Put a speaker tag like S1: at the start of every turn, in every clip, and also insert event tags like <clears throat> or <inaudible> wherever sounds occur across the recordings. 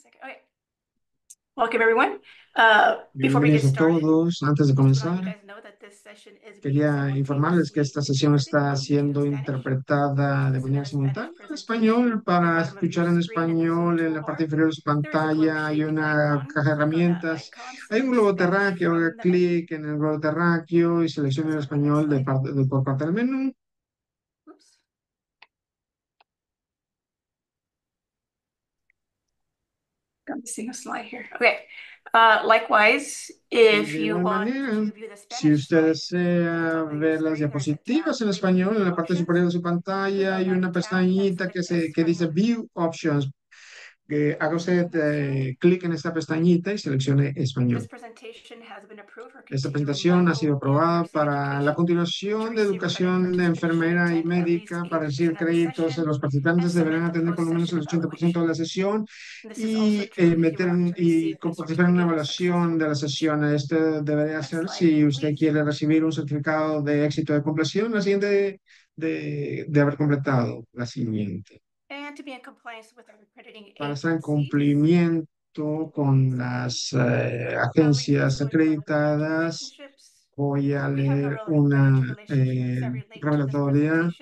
S1: second. Okay. Welcome, everyone. Uh, before we get
S2: Bienvenidos a
S1: started,
S2: todos. Antes de
S1: just to let you
S2: comenzar,
S1: guys know that this session is being
S2: quería informarles que esta sesión está siendo interpretada de manera simultánea en español para escuchar en español. En la parte inferior de su pantalla hay una caja de herramientas. Hay un globo terráqueo. Haga clic en el globo terráqueo y seleccione el español de parte, de, por parte del menú.
S1: Got missing a slide here. Okay. Uh, likewise, if you want to view the
S2: Si
S1: Spanish
S2: usted
S1: slides,
S2: desea ver las diapositivas en español, en la parte superior de su pantalla hay una pestañita que, se, que dice View Options. Que haga usted eh, clic en esta pestañita y seleccione español.
S1: This presentation has been approved for
S2: Esta presentación ha sido aprobada para la continuación de educación de enfermera y médica. Para recibir créditos, los participantes deberán atender por lo menos el 80% de la sesión y eh, meter y participar en una evaluación de la sesión. Este debería
S1: slide,
S2: si usted quiere recibir un certificado de éxito de compleción, la siguiente de, de haber completado la siguiente.
S1: And to be in compliance with our accrediting
S2: Para estar en cumplimiento con las eh, agencias acreditadas, voy a
S1: We have no
S2: leer una
S1: relationships
S2: eh,
S1: that relate to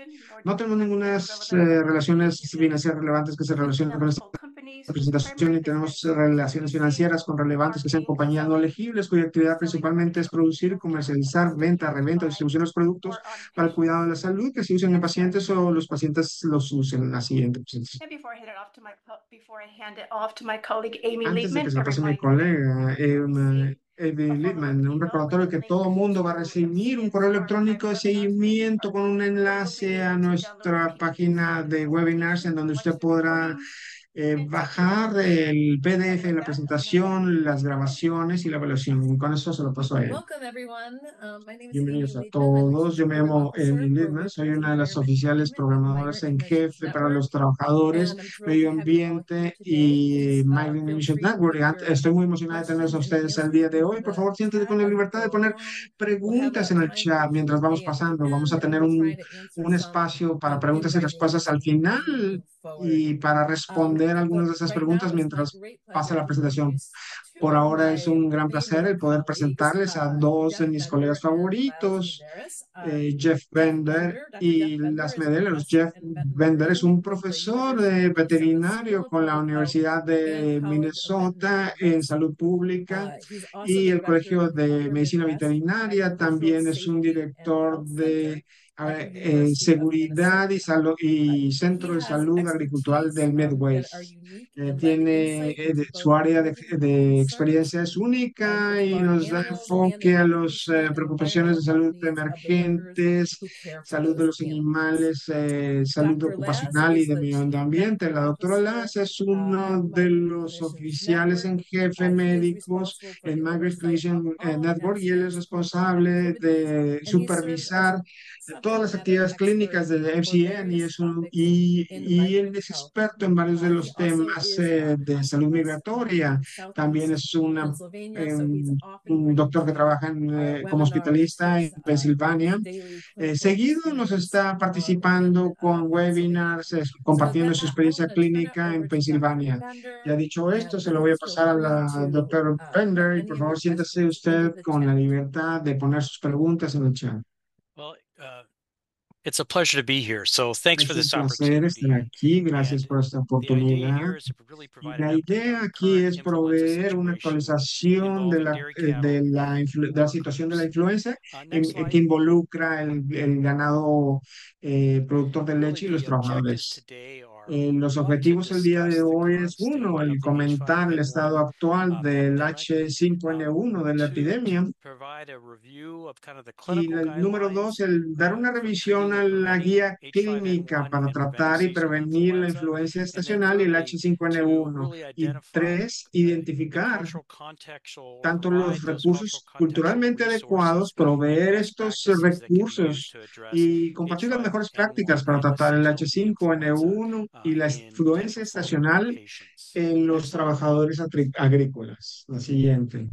S2: No tenemos ninguna eh, relaciones financieras relevantes que se relacionen con esta y tenemos relaciones financieras con relevantes que sean compañías no
S1: selling,
S2: elegibles cuya actividad principalmente es producir, comercializar, venta, reventa distribución de los productos para el cuidado de la salud que se usen en pacientes o los pacientes los usen en la siguiente Antes de que se pase a mi colega, eh, un recordatorio que todo mundo va a recibir un correo electrónico de seguimiento con un enlace a nuestra página de webinars en donde usted podrá eh, bajar el PDF de la presentación, las grabaciones y la evaluación. Y con eso se lo paso a él.
S3: Uh, is
S2: Bienvenidos a todos. Yo me llamo Emily
S3: for
S2: Littman, soy una de las oficiales programadoras en jefe para los trabajadores medio
S3: all
S2: ambiente y
S3: uh,
S2: Migrant
S3: free to
S2: Network. Estoy muy emocionada de tenerlos a ustedes el día de hoy. Por favor, siéntense con la libertad de poner preguntas en el chat mientras vamos pasando. Vamos a tener un, un espacio para
S3: um,
S2: preguntas y respuestas
S3: as
S2: al final y para
S3: Um,
S2: responder algunas de esas preguntas mientras pasa la presentación. Por ahora es un gran placer el poder presentarles a dos de mis colegas favoritos, eh, Jeff Bender y Las
S3: professor
S2: Jeff Bender es un profesor de veterinario con la Universidad de Minnesota en salud pública y el Colegio de Medicina Veterinaria también es un director de a ver, eh, seguridad y, salud y Centro de Salud Agricultural del Midwest. Eh, tiene eh, de- su área de, de experiencia es única y nos da enfoque a
S3: occupational
S2: eh, preocupaciones de salud emergentes, salud de los animales, salud ocupacional y de medio ambiente. La doctora
S3: Officer
S2: Las es
S3: uh,
S2: uno de los oficiales en jefe
S3: Uh,
S2: médicos en Migrant Network y él es responsable de supervisar todas las actividades clínicas de
S3: for
S2: MCN y es un y, y él es experto en varios de los temas eh, de salud migratoria. También es una, em, un doctor que trabaja eh, como hospitalista en Pensilvania. Eh, seguido nos está participando con webinars, compartiendo su experiencia clínica en. Pensilvania. Ya dicho esto, se lo voy a pasar a la
S3: to
S2: doctora
S3: put
S2: Bender y por favor
S3: questions
S2: usted con la libertad de poner sus preguntas en el chat.
S4: Uh, it's a pleasure to be here. So thanks for
S2: Es un
S4: this
S2: placer estar
S4: opportunity.
S2: aquí. Gracias
S4: And
S2: por esta oportunidad.
S4: really
S2: Y la idea aquí es proveer una actualización de la, eh, de la, de la situación de la influenza
S4: Uh,
S2: en- eh, que involucra el, el ganado eh, productor de leche y los trabajadores. Eh, los objetivos el día de hoy es uno, el comentar el estado
S4: H5N1
S2: actual
S4: uh,
S2: del
S4: pandemic. Um,
S2: H5N1 de la epidemia. Y el número dos, el dar una revisión a la guía clínica
S4: H5N1
S2: para tratar y prevenir la influencia estacional y el
S4: thirdly, to
S2: H5N1.
S4: really
S2: Y tres, identificar tanto los recursos culturalmente adecuados, proveer estos recursos y compartir las mejores prácticas
S4: H5N1
S2: para tratar el
S4: seasonal influenza
S2: H5N1
S4: uh,
S2: y la
S4: in
S2: influencia estacional en los trabajadores agrícolas. La siguiente.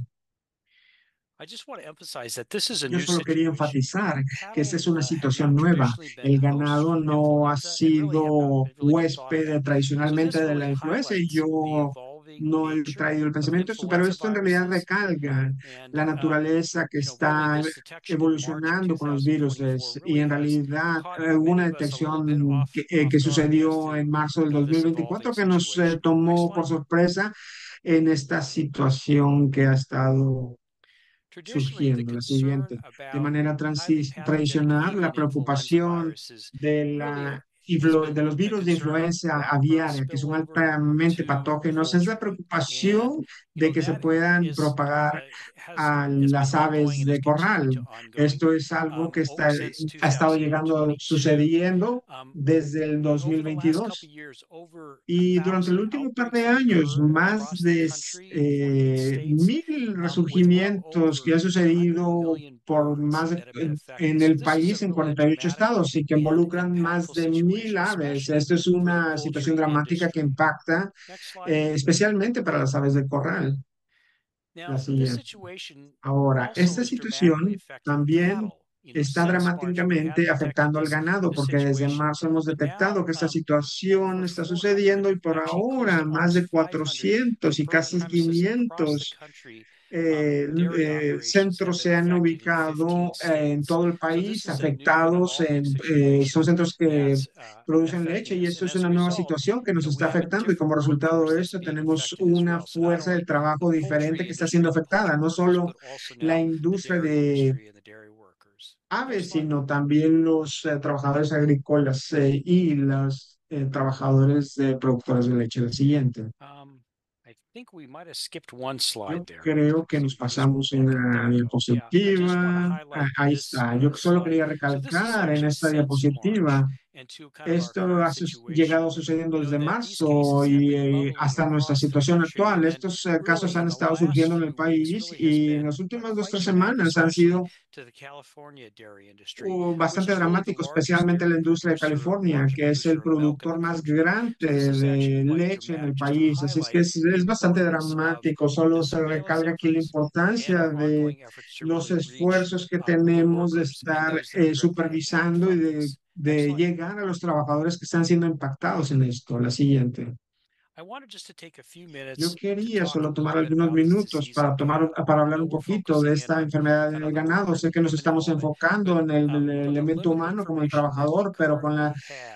S2: Yo solo quería enfatizar que esta es una
S4: uh,
S2: situación
S4: not
S2: nueva. El ganado no ha sido huésped tradicionalmente
S4: this
S2: de la influenza y yo
S4: evolving
S2: no he traído el pensamiento, pero esto en realidad recalca la naturaleza que está evolucionando con los virus y en realidad una detección que, eh, que sucedió en marzo del 2024 que nos eh, tomó por sorpresa en esta situación que ha estado surgiendo. La siguiente, de manera tradicional, la preocupación de la de los virus de influenza aviaria, que son altamente patógenos, es la preocupación de que se puedan propagar a las aves de corral. Esto es algo que está, ha estado llegando, sucediendo desde el 2022. Y durante el último par de años, más de eh, mil resurgimientos que han sucedido por más en el país en 48 estados y que involucran más de mil aves. Esto es una situación dramática que impacta eh, especialmente para las aves de corral. La. Ahora, esta situación también está dramáticamente afectando al ganado, porque desde marzo hemos detectado que esta situación está sucediendo y por ahora más de 400 y casi 500 eh, eh, centros se han ubicado en todo el país, afectados, en, eh, son centros que producen leche y esto es una nueva situación que nos está afectando y como resultado de esto tenemos una fuerza de trabajo diferente que está siendo afectada, no solo la industria de aves, sino también los trabajadores agrícolas y los trabajadores de productores de leche. El siguiente. Yo creo que nos pasamos una diapositiva. Ah, ahí está. Yo solo quería recalcar en esta diapositiva esto ha llegado sucediendo desde marzo y hasta nuestra situación actual. Estos eh, casos han estado surgiendo en el país y en las últimas dos o tres semanas han sido uh, bastante dramáticos, especialmente la industria de California, que es el productor más grande de leche en el país. Así es que es, es bastante dramático. Solo se recalca aquí la importancia de los esfuerzos que tenemos de estar eh, supervisando y de de llegar a los trabajadores que están siendo impactados en esto. La siguiente. Yo quería solo tomar algunos minutos para, tomar, para hablar un poquito de esta enfermedad en el ganado. Sé que nos estamos enfocando en el, elemento humano como el trabajador, pero con la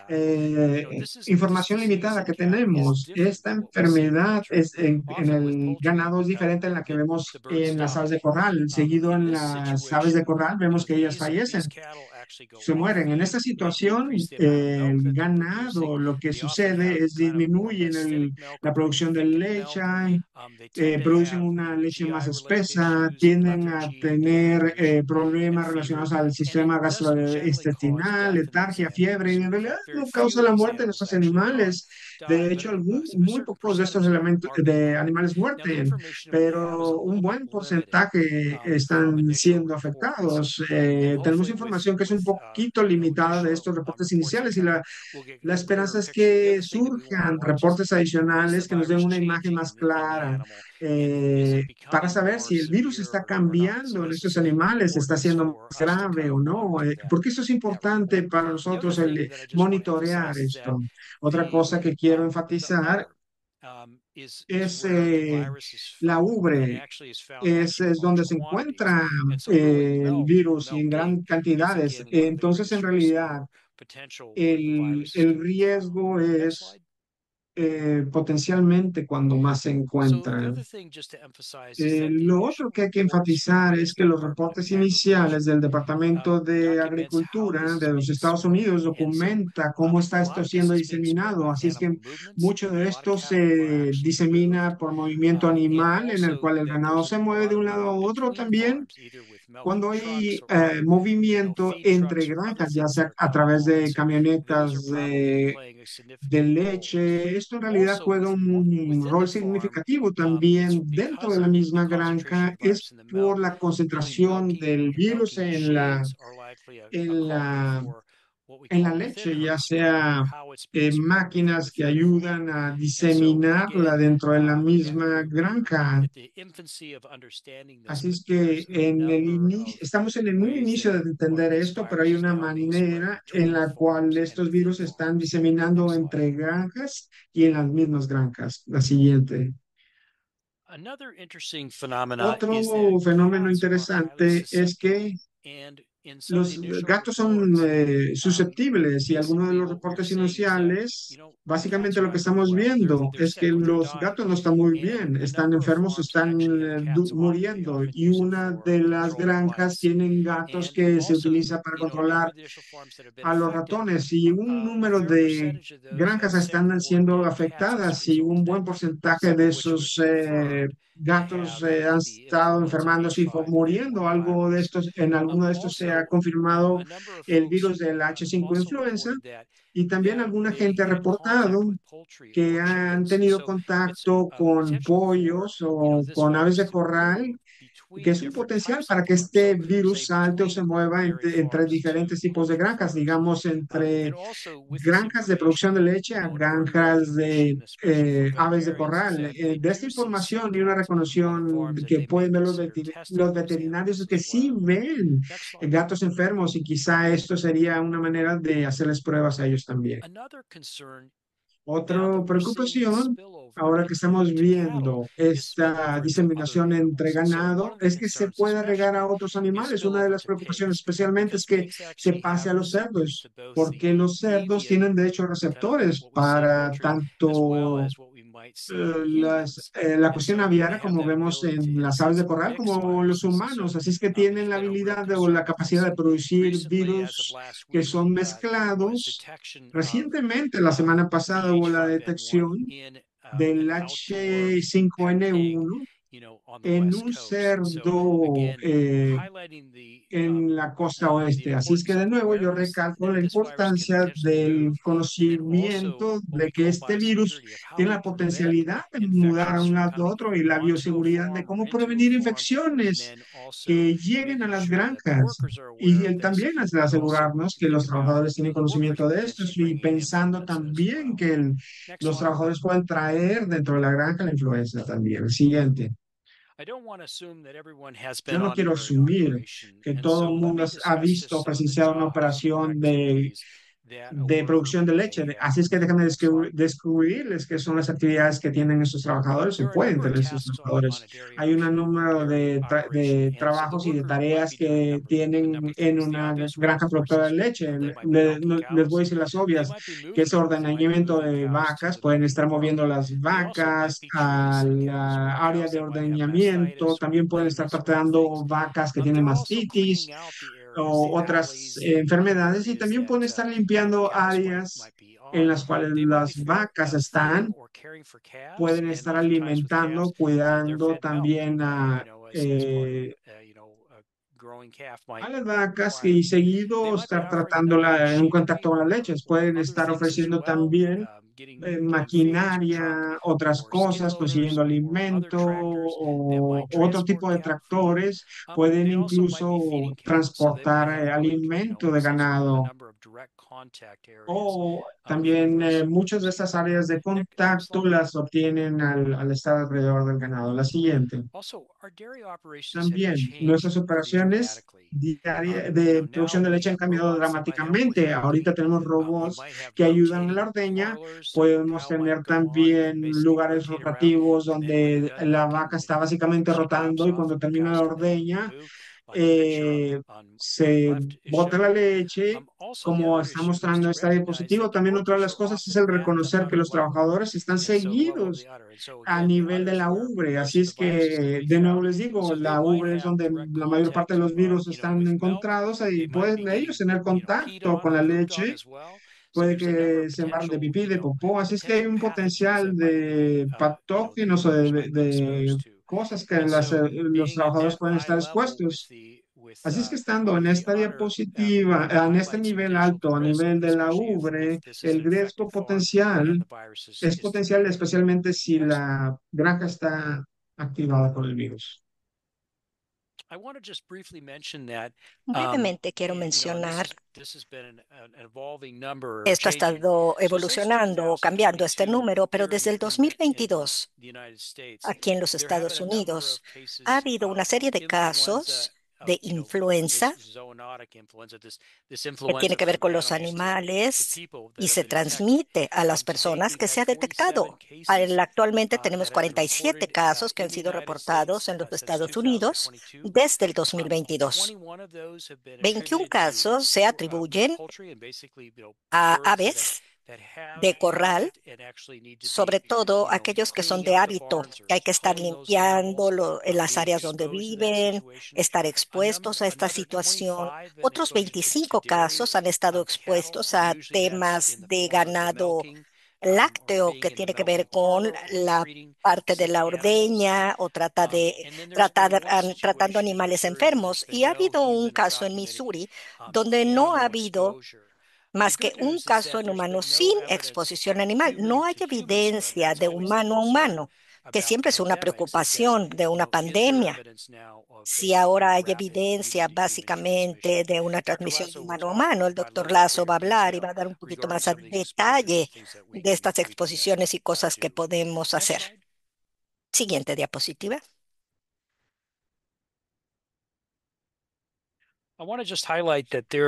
S2: eh, información limitada que tenemos, esta enfermedad es en, el ganado es diferente en la que vemos en las aves de corral. Seguido en las aves de corral vemos que ellas fallecen se mueren. En esta situación, el ganado, lo que sucede es disminuye en la producción de leche, eh, producen una leche más espesa, tienden a tener eh, problemas relacionados al sistema gastrointestinal, letargia, fiebre, y en realidad no causa la muerte de estos animales. De hecho, muy pocos de estos elementos de animales muerten, pero un buen porcentaje están siendo afectados. Eh, tenemos información que es un poquito limitada de estos reportes iniciales y la, la esperanza es que surjan reportes adicionales que nos den una imagen más clara eh, para saber si el virus está cambiando en estos animales, está siendo más grave o no, eh, porque eso es importante para nosotros el monitorear esto. Otra cosa que quiero enfatizar es eh, la ubre, es, es, donde se encuentra el virus en gran cantidades. Entonces, en realidad, el, el riesgo es eh, potencialmente cuando más se encuentran. Eh, lo otro que hay que enfatizar es que los reportes iniciales del Departamento de Agricultura de los Estados Unidos documenta cómo está esto siendo diseminado. Así es que mucho de esto se disemina por movimiento animal en el cual el ganado se mueve de un lado a otro también cuando hay eh, movimiento entre granjas, ya sea a través de camionetas de, de, leche, esto en realidad juega un rol significativo también dentro de la misma granja, es por la concentración del virus en la, en la en la leche, ya sea eh, máquinas que ayudan a diseminarla dentro de la misma granja. Así es que en el inicio, estamos en el muy inicio de entender esto, pero hay una manera en la cual estos virus están diseminando entre granjas y en las mismas granjas. La siguiente. Otro fenómeno interesante es que los
S4: eh,
S2: gastos son eh, susceptibles y algunos de los reportes iniciales, básicamente lo que estamos viendo es que los gatos no están muy bien, están enfermos, están eh, muriendo y una de las granjas tienen gatos que se utiliza para controlar a los ratones y un número de granjas están siendo afectadas y un buen porcentaje de esos... Gatos han estado enfermándose y muriendo algo de estos en alguno de estos ha confirmado el virus del H5 influenza y también alguna gente ha reportado que han tenido contacto con pollos o con aves de corral que es un potencial para que este virus salte o se mueva entre, entre diferentes tipos de granjas, digamos, entre granjas de producción de leche a granjas de eh, aves de corral. Eh, de esta información y una reconoción que pueden ver los, los veterinarios es que sí ven gatos enfermos y quizá esto sería una manera de hacerles pruebas a ellos también. Otra preocupación, ahora que estamos viendo esta diseminación entre ganado, es que se pueda regar a otros animales. Una de las preocupaciones especialmente es que se pase a los cerdos, porque los cerdos tienen
S4: derecho a
S2: receptores para tanto eh, las, eh, la cuestión aviara, como vemos en las aves de corral, como los humanos. Así es que tienen la habilidad o la capacidad de producir virus que son mezclados. Recientemente, la semana pasada, como la detección del H5N1 en un cerdo eh, en la costa oeste. Así es que de nuevo yo recalco la importancia del conocimiento de que este virus tiene la potencialidad de mudar a un lado a otro y la bioseguridad de cómo prevenir infecciones que lleguen a las granjas y también asegurarnos que los trabajadores tienen conocimiento de esto y pensando también que los trabajadores pueden traer dentro de la granja la influenza también. Siguiente. Yo no quiero asumir que todo el mundo ha visto, presenciado una operación de de producción de leche. Así es que dejan
S4: de
S2: descubrirles que son las actividades que tienen esos trabajadores o pueden tener esos trabajadores. Hay un número de, trabajos y de tareas que tienen en una granja productora de leche. Les voy a decir las obvias, que es ordenamiento de vacas. Pueden estar moviendo las vacas a la área de
S4: ordenamiento.
S2: También pueden estar tratando vacas que tienen mastitis o otras enfermedades y también pueden estar limpiando áreas en las cuales las vacas están, pueden estar alimentando, cuidando también a eh,
S4: a
S2: las vacas y seguido estar tratándola en contacto con las leches. Pueden estar ofreciendo también eh, maquinaria, otras cosas, consiguiendo alimento o otro tipo de tractores. Pueden incluso transportar alimento de ganado o también eh, muchas de estas áreas de contacto las obtienen al, al estar alrededor del ganado. La siguiente. También nuestras operaciones de producción de leche han cambiado dramáticamente. Ahorita tenemos robots que ayudan a la ordeña. Podemos tener también lugares rotativos donde la vaca está básicamente rotando y cuando termina la ordeña eh, se bota la leche, como está mostrando esta diapositiva. También otra de las cosas es el reconocer que los trabajadores están seguidos a nivel de la ubre. Así es que, de nuevo les digo, la ubre es donde la mayor parte de los virus están encontrados y pueden ellos tener contacto con la leche. puede que se embarren de pipí, de popó, así es que hay un potencial de patógenos o de cosas que las, eh, los trabajadores pueden estar expuestos. Así es que estando en esta diapositiva, en este nivel alto, a nivel de la ubre, el riesgo potencial es potencial especialmente si la granja está activada con el virus.
S5: Brevemente quiero mencionar, esto ha estado evolucionando, o cambiando este número, pero desde el 2022, aquí en los Estados Unidos, ha habido una serie de casos de influenza que tiene que ver con los animales y se transmite a las personas que se ha detectado. Al- Actualmente tenemos 47 casos que han sido reportados en los Estados Unidos desde el 2022. 21 casos se atribuyen a aves de corral, sobre todo aquellos que son de hábito, que hay que estar limpiando lo- en las áreas donde viven, estar expuestos a esta situación. Otros 25 casos han estado expuestos a temas de ganado lácteo que tiene que ver con la parte de la ordeña o trata de tratar, an- tratando animales enfermos. Y ha habido un caso en Missouri donde no ha habido más que un caso en humanos sin exposición animal. No hay evidencia de humano a humano, que siempre es una preocupación de una pandemia. Si ahora hay evidencia básicamente de una transmisión de humano a humano, el doctor Lazo va a hablar y va a dar un poquito más a detalle de estas exposiciones y cosas que podemos hacer. Siguiente diapositiva.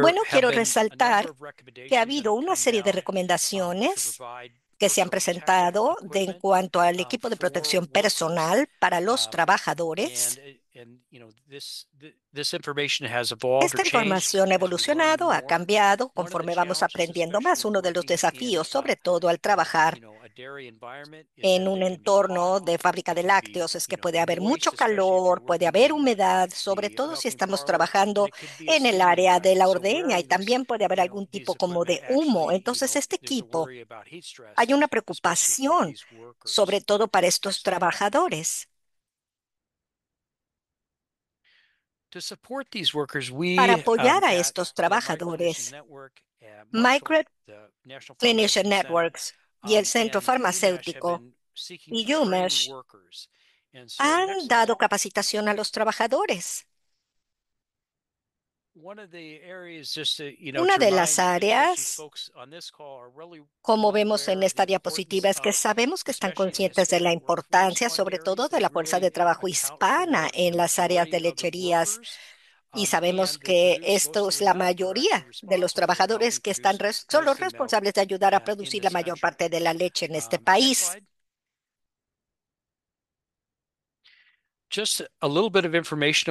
S5: Bueno, quiero resaltar que ha habido una serie de recomendaciones que se han presentado de en cuanto al equipo de protección personal para los trabajadores. Esta información ha evolucionado, ha cambiado conforme vamos aprendiendo más. Uno de los desafíos, sobre todo al trabajar en un entorno de fábrica de lácteos, es que puede haber mucho calor, puede haber humedad, sobre todo si estamos trabajando en el área de la ordeña y también puede haber algún tipo como de humo. Entonces, este equipo, hay una preocupación, sobre todo para estos trabajadores. Para apoyar a estos trabajadores, Micro Clinician Networks y el Centro Farmacéutico y UMESH han dado capacitación a los trabajadores. Una de las áreas, como vemos en esta diapositiva, es que sabemos que están conscientes de la importancia, sobre todo de la fuerza de trabajo hispana en las áreas de lecherías. Y sabemos que esto es la mayoría de los trabajadores que están res- son los responsables de ayudar a producir la mayor parte de la leche en este país.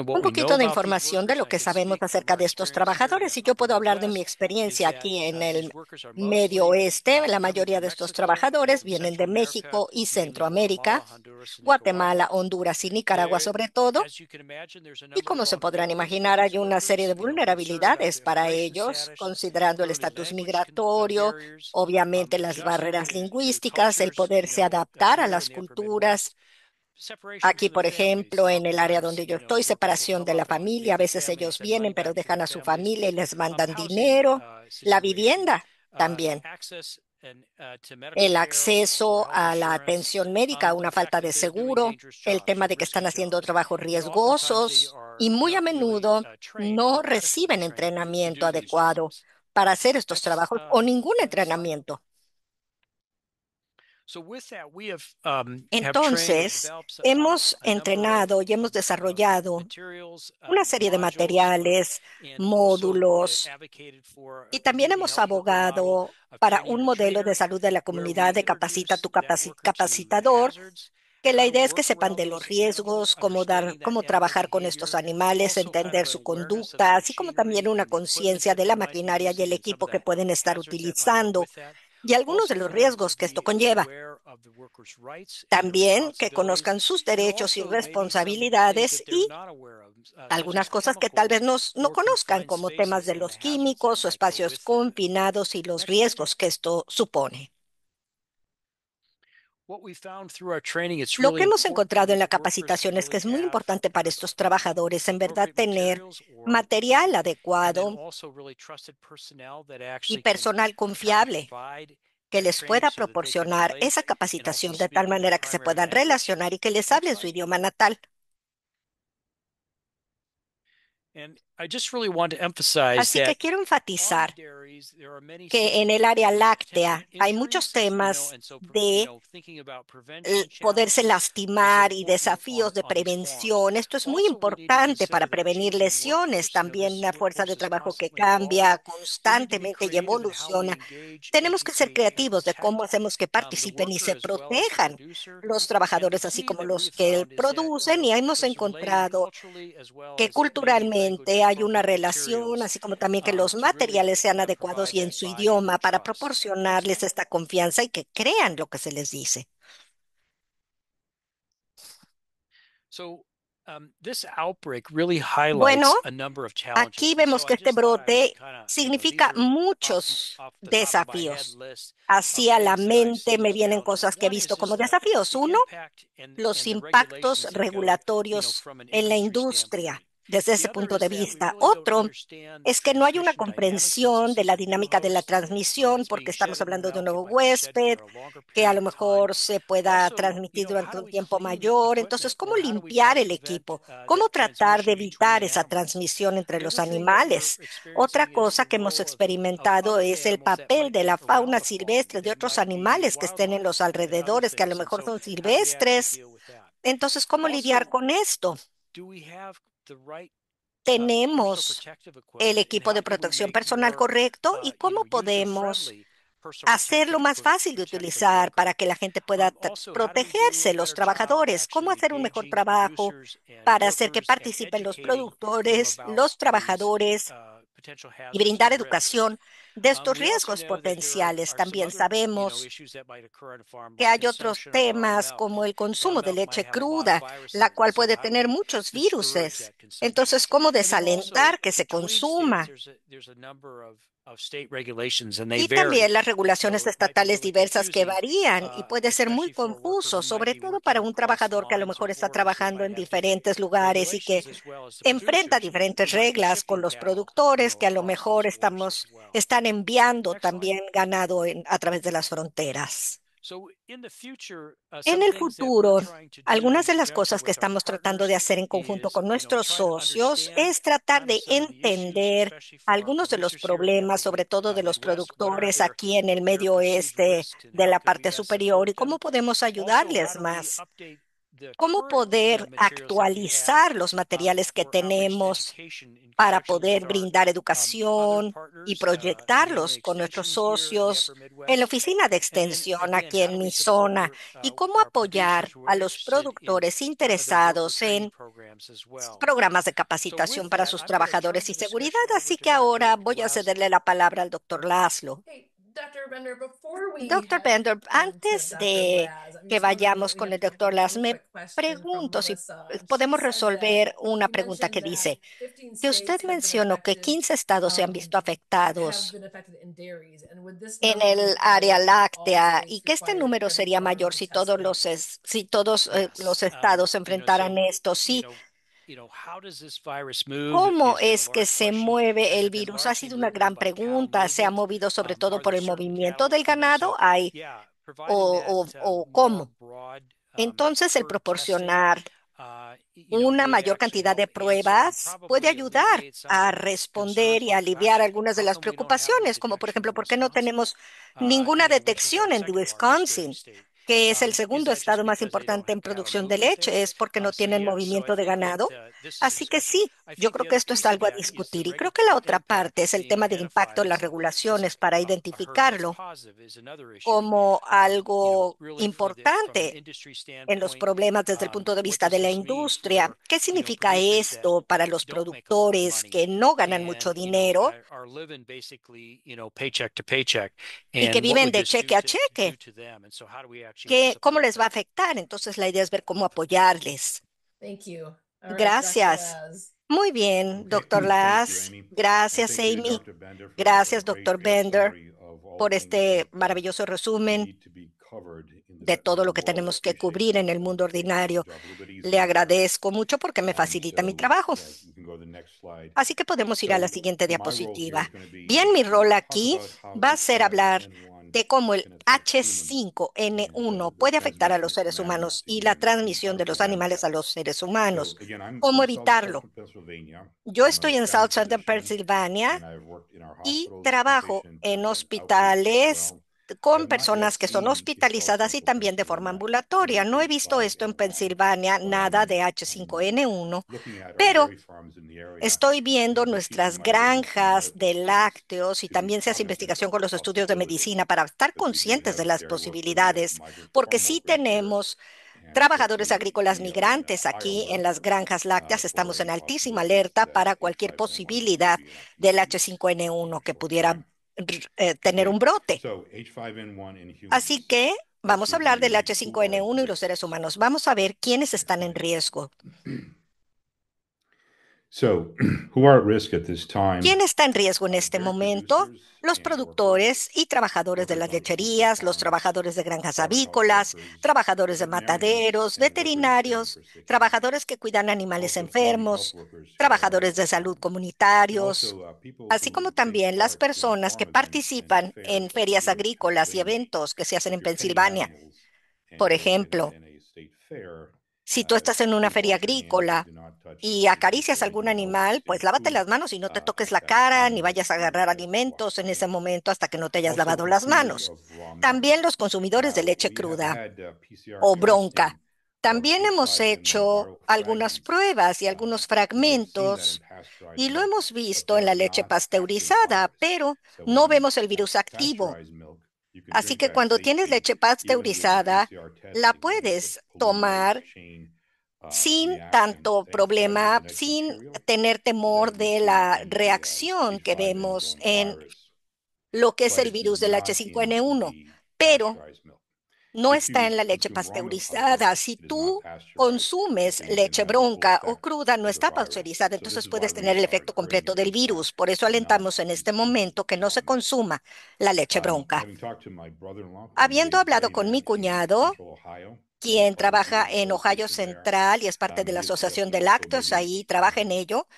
S5: Un poquito de información de lo que sabemos acerca de estos trabajadores y yo puedo hablar de mi experiencia aquí en el medio oeste. La mayoría de estos trabajadores vienen de México y Centroamérica, Guatemala, Honduras y Nicaragua sobre todo. Y como se podrán imaginar, hay una serie de vulnerabilidades para ellos, considerando el estatus migratorio, obviamente las barreras lingüísticas, el poderse adaptar a las culturas. Aquí, por ejemplo, en el área donde yo estoy, separación de la familia. A veces ellos vienen, pero dejan a su familia y les mandan dinero. La vivienda también. El acceso a la atención médica, una falta de seguro, el tema de que están haciendo trabajos riesgosos y muy a menudo no reciben entrenamiento adecuado para hacer estos trabajos o ningún entrenamiento. Entonces, hemos entrenado y hemos desarrollado una serie de materiales, módulos, y también hemos abogado para un modelo de salud de la comunidad de capacita tu capaci- capacitador, que la idea es que sepan de los riesgos, cómo dar, cómo trabajar con estos animales, entender su conducta, así como también una conciencia de la maquinaria y el equipo que pueden estar utilizando y algunos de los riesgos que esto conlleva. También que conozcan sus derechos y responsabilidades y algunas cosas que tal vez no, no conozcan, como temas de los químicos o espacios confinados y los riesgos que esto supone. Lo que hemos encontrado en la capacitación es que es muy importante para estos trabajadores en verdad tener material adecuado y personal confiable que les pueda proporcionar esa capacitación de tal manera que se puedan relacionar y que les hablen su idioma natal. Así que quiero enfatizar que en el área láctea hay muchos temas de poderse lastimar y desafíos de prevención. Esto es muy importante para prevenir lesiones. También una fuerza de trabajo que cambia constantemente y evoluciona. Tenemos que ser creativos de cómo hacemos que participen y se protejan los trabajadores, así como los que producen. Y hemos encontrado que culturalmente hay una relación, así como también que los materiales sean adecuados y en su idioma para proporcionarles esta confianza y que crean lo que se les dice. Bueno, aquí vemos que este brote significa muchos desafíos. Así a la mente me vienen cosas que he visto como desafíos. Uno, los impactos regulatorios en la industria desde ese punto de vista. Otro es que no hay una comprensión de la dinámica de la transmisión porque estamos hablando de un nuevo huésped que a lo mejor se pueda transmitir durante un tiempo mayor. Entonces, ¿cómo limpiar el equipo? ¿Cómo tratar de evitar esa transmisión entre los animales? Otra cosa que hemos experimentado es el papel de la fauna silvestre, de otros animales que estén en los alrededores, que a lo mejor son silvestres. Entonces, ¿cómo lidiar con esto? ¿Tenemos el equipo de protección personal correcto? ¿Y cómo podemos hacerlo más fácil de utilizar para que la gente pueda protegerse, los trabajadores? ¿Cómo hacer un mejor trabajo para hacer que participen los productores, los trabajadores y brindar educación de estos riesgos potenciales. También sabemos que hay otros temas como el consumo de leche cruda, la cual puede tener muchos virus. Entonces, ¿cómo desalentar que se consuma? Y también las regulaciones estatales diversas que varían y puede ser muy confuso, sobre todo para un trabajador que a lo mejor está trabajando en diferentes lugares y que enfrenta diferentes reglas con los productores que a lo mejor estamos, están enviando también ganado a través de las fronteras. En el futuro, algunas de las cosas que estamos tratando de hacer en conjunto con nuestros socios es tratar de entender algunos de los problemas, sobre todo de los productores aquí en el medio oeste de la parte superior y cómo podemos ayudarles más. ¿Cómo poder actualizar los materiales que tenemos para poder brindar educación y proyectarlos con nuestros socios en la oficina de extensión aquí en mi zona? ¿Y cómo apoyar a los productores interesados en programas de capacitación para sus trabajadores y seguridad? Así que ahora voy a cederle la palabra al doctor Laszlo. Doctor Bender, um, antes de que vayamos con el doctor Las, me pregunto si podemos resolver una pregunta que dice que usted mencionó que 15 estados se han visto um, afectados en el área láctea y que este número sería mayor si todos los, si todos eh, los um, estados enfrentaran esto. Sí, ¿Cómo es que se mueve el virus? Ha sido una gran pregunta. ¿Se ha movido sobre todo por el movimiento del ganado? ¿Hay, o, o cómo? Entonces, el proporcionar una mayor cantidad de pruebas puede ayudar a responder y aliviar algunas de las preocupaciones, como por ejemplo, ¿por qué no tenemos ninguna detección en Wisconsin? Que es el segundo estado más importante en producción de leche, es porque no tienen movimiento de ganado. Así que sí, yo creo que esto es algo a discutir. Y creo que la otra parte es el tema del impacto en las regulaciones para identificarlo como algo importante en los problemas desde el punto de vista de la industria. ¿Qué significa esto para los productores que no ganan mucho dinero y que viven de cheque a cheque? ¿Cómo les va a afectar? Entonces la idea es ver cómo apoyarles. Gracias. Muy bien, doctor Lass. Gracias, Amy. Gracias, doctor Bender, por este maravilloso resumen de todo lo que tenemos que cubrir en el mundo ordinario. Le agradezco mucho porque me facilita mi trabajo. Así que podemos ir a la siguiente diapositiva. Bien, mi rol aquí va a ser hablar de cómo el H5N1 puede afectar a los seres humanos y la transmisión de los animales a los seres humanos. ¿Cómo evitarlo? Yo estoy en South Central, Pennsylvania y trabajo en hospitales con personas que son hospitalizadas y también de forma ambulatoria. No he visto esto en Pensilvania, nada de H5N1, pero estoy viendo nuestras granjas de lácteos y también se hace investigación con los estudios de medicina para estar conscientes de las posibilidades, porque sí tenemos trabajadores agrícolas migrantes aquí en las granjas lácteas. Estamos en altísima alerta para cualquier posibilidad del H5N1 que pudiera eh, tener un brote. Así que vamos a hablar del H5N1 y los seres humanos. Vamos a ver quiénes están en riesgo. <clears throat> <clears throat> ¿Quién está en riesgo en este momento? Los productores y trabajadores de las lecherías, los trabajadores de granjas avícolas, trabajadores de mataderos, veterinarios, trabajadores que cuidan animales enfermos, trabajadores de salud comunitarios, así como también las personas que participan en ferias agrícolas y eventos que se hacen en Pensilvania. Por ejemplo, si tú estás en una feria agrícola y acaricias algún animal, pues lávate las manos y no te toques la cara ni vayas a agarrar alimentos en ese momento hasta que no te hayas lavado las manos. También los consumidores de leche cruda o bronca. También hemos hecho algunas pruebas y algunos fragmentos y lo hemos visto en la leche pasteurizada, pero no vemos el virus activo. Así que cuando tienes leche pasteurizada, la puedes tomar sin tanto problema, sin tener temor de la reacción que vemos en lo que es el virus del H5N1. Pero no está en la leche pasteurizada. Si tú consumes leche bronca o cruda, no está pasteurizada, entonces puedes tener el efecto completo del virus. Por eso alentamos en este momento que no se consuma la leche bronca. Habiendo hablado con mi cuñado, quien trabaja en Ohio Central y es parte de la Asociación de Lácteos, ahí trabaja en ello,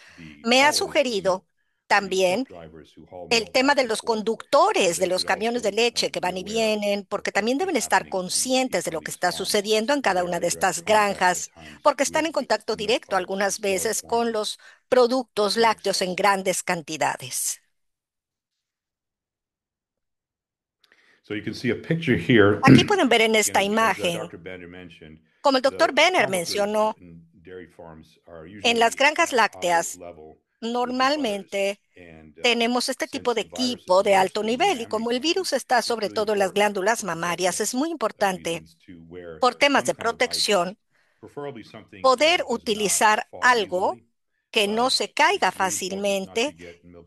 S5: me ha sugerido también el tema de los conductores de los camiones de leche que van y vienen, porque también deben estar conscientes de lo que está sucediendo en cada una de estas granjas, porque están en contacto directo algunas veces con los productos lácteos en grandes cantidades. <clears throat> Aquí pueden ver en esta imagen, como el doctor Benner mencionó, en las granjas lácteas normalmente tenemos este tipo de equipo de alto nivel y como el virus está sobre todo en las glándulas mamarias, es muy importante por temas de protección poder utilizar algo que no se caiga fácilmente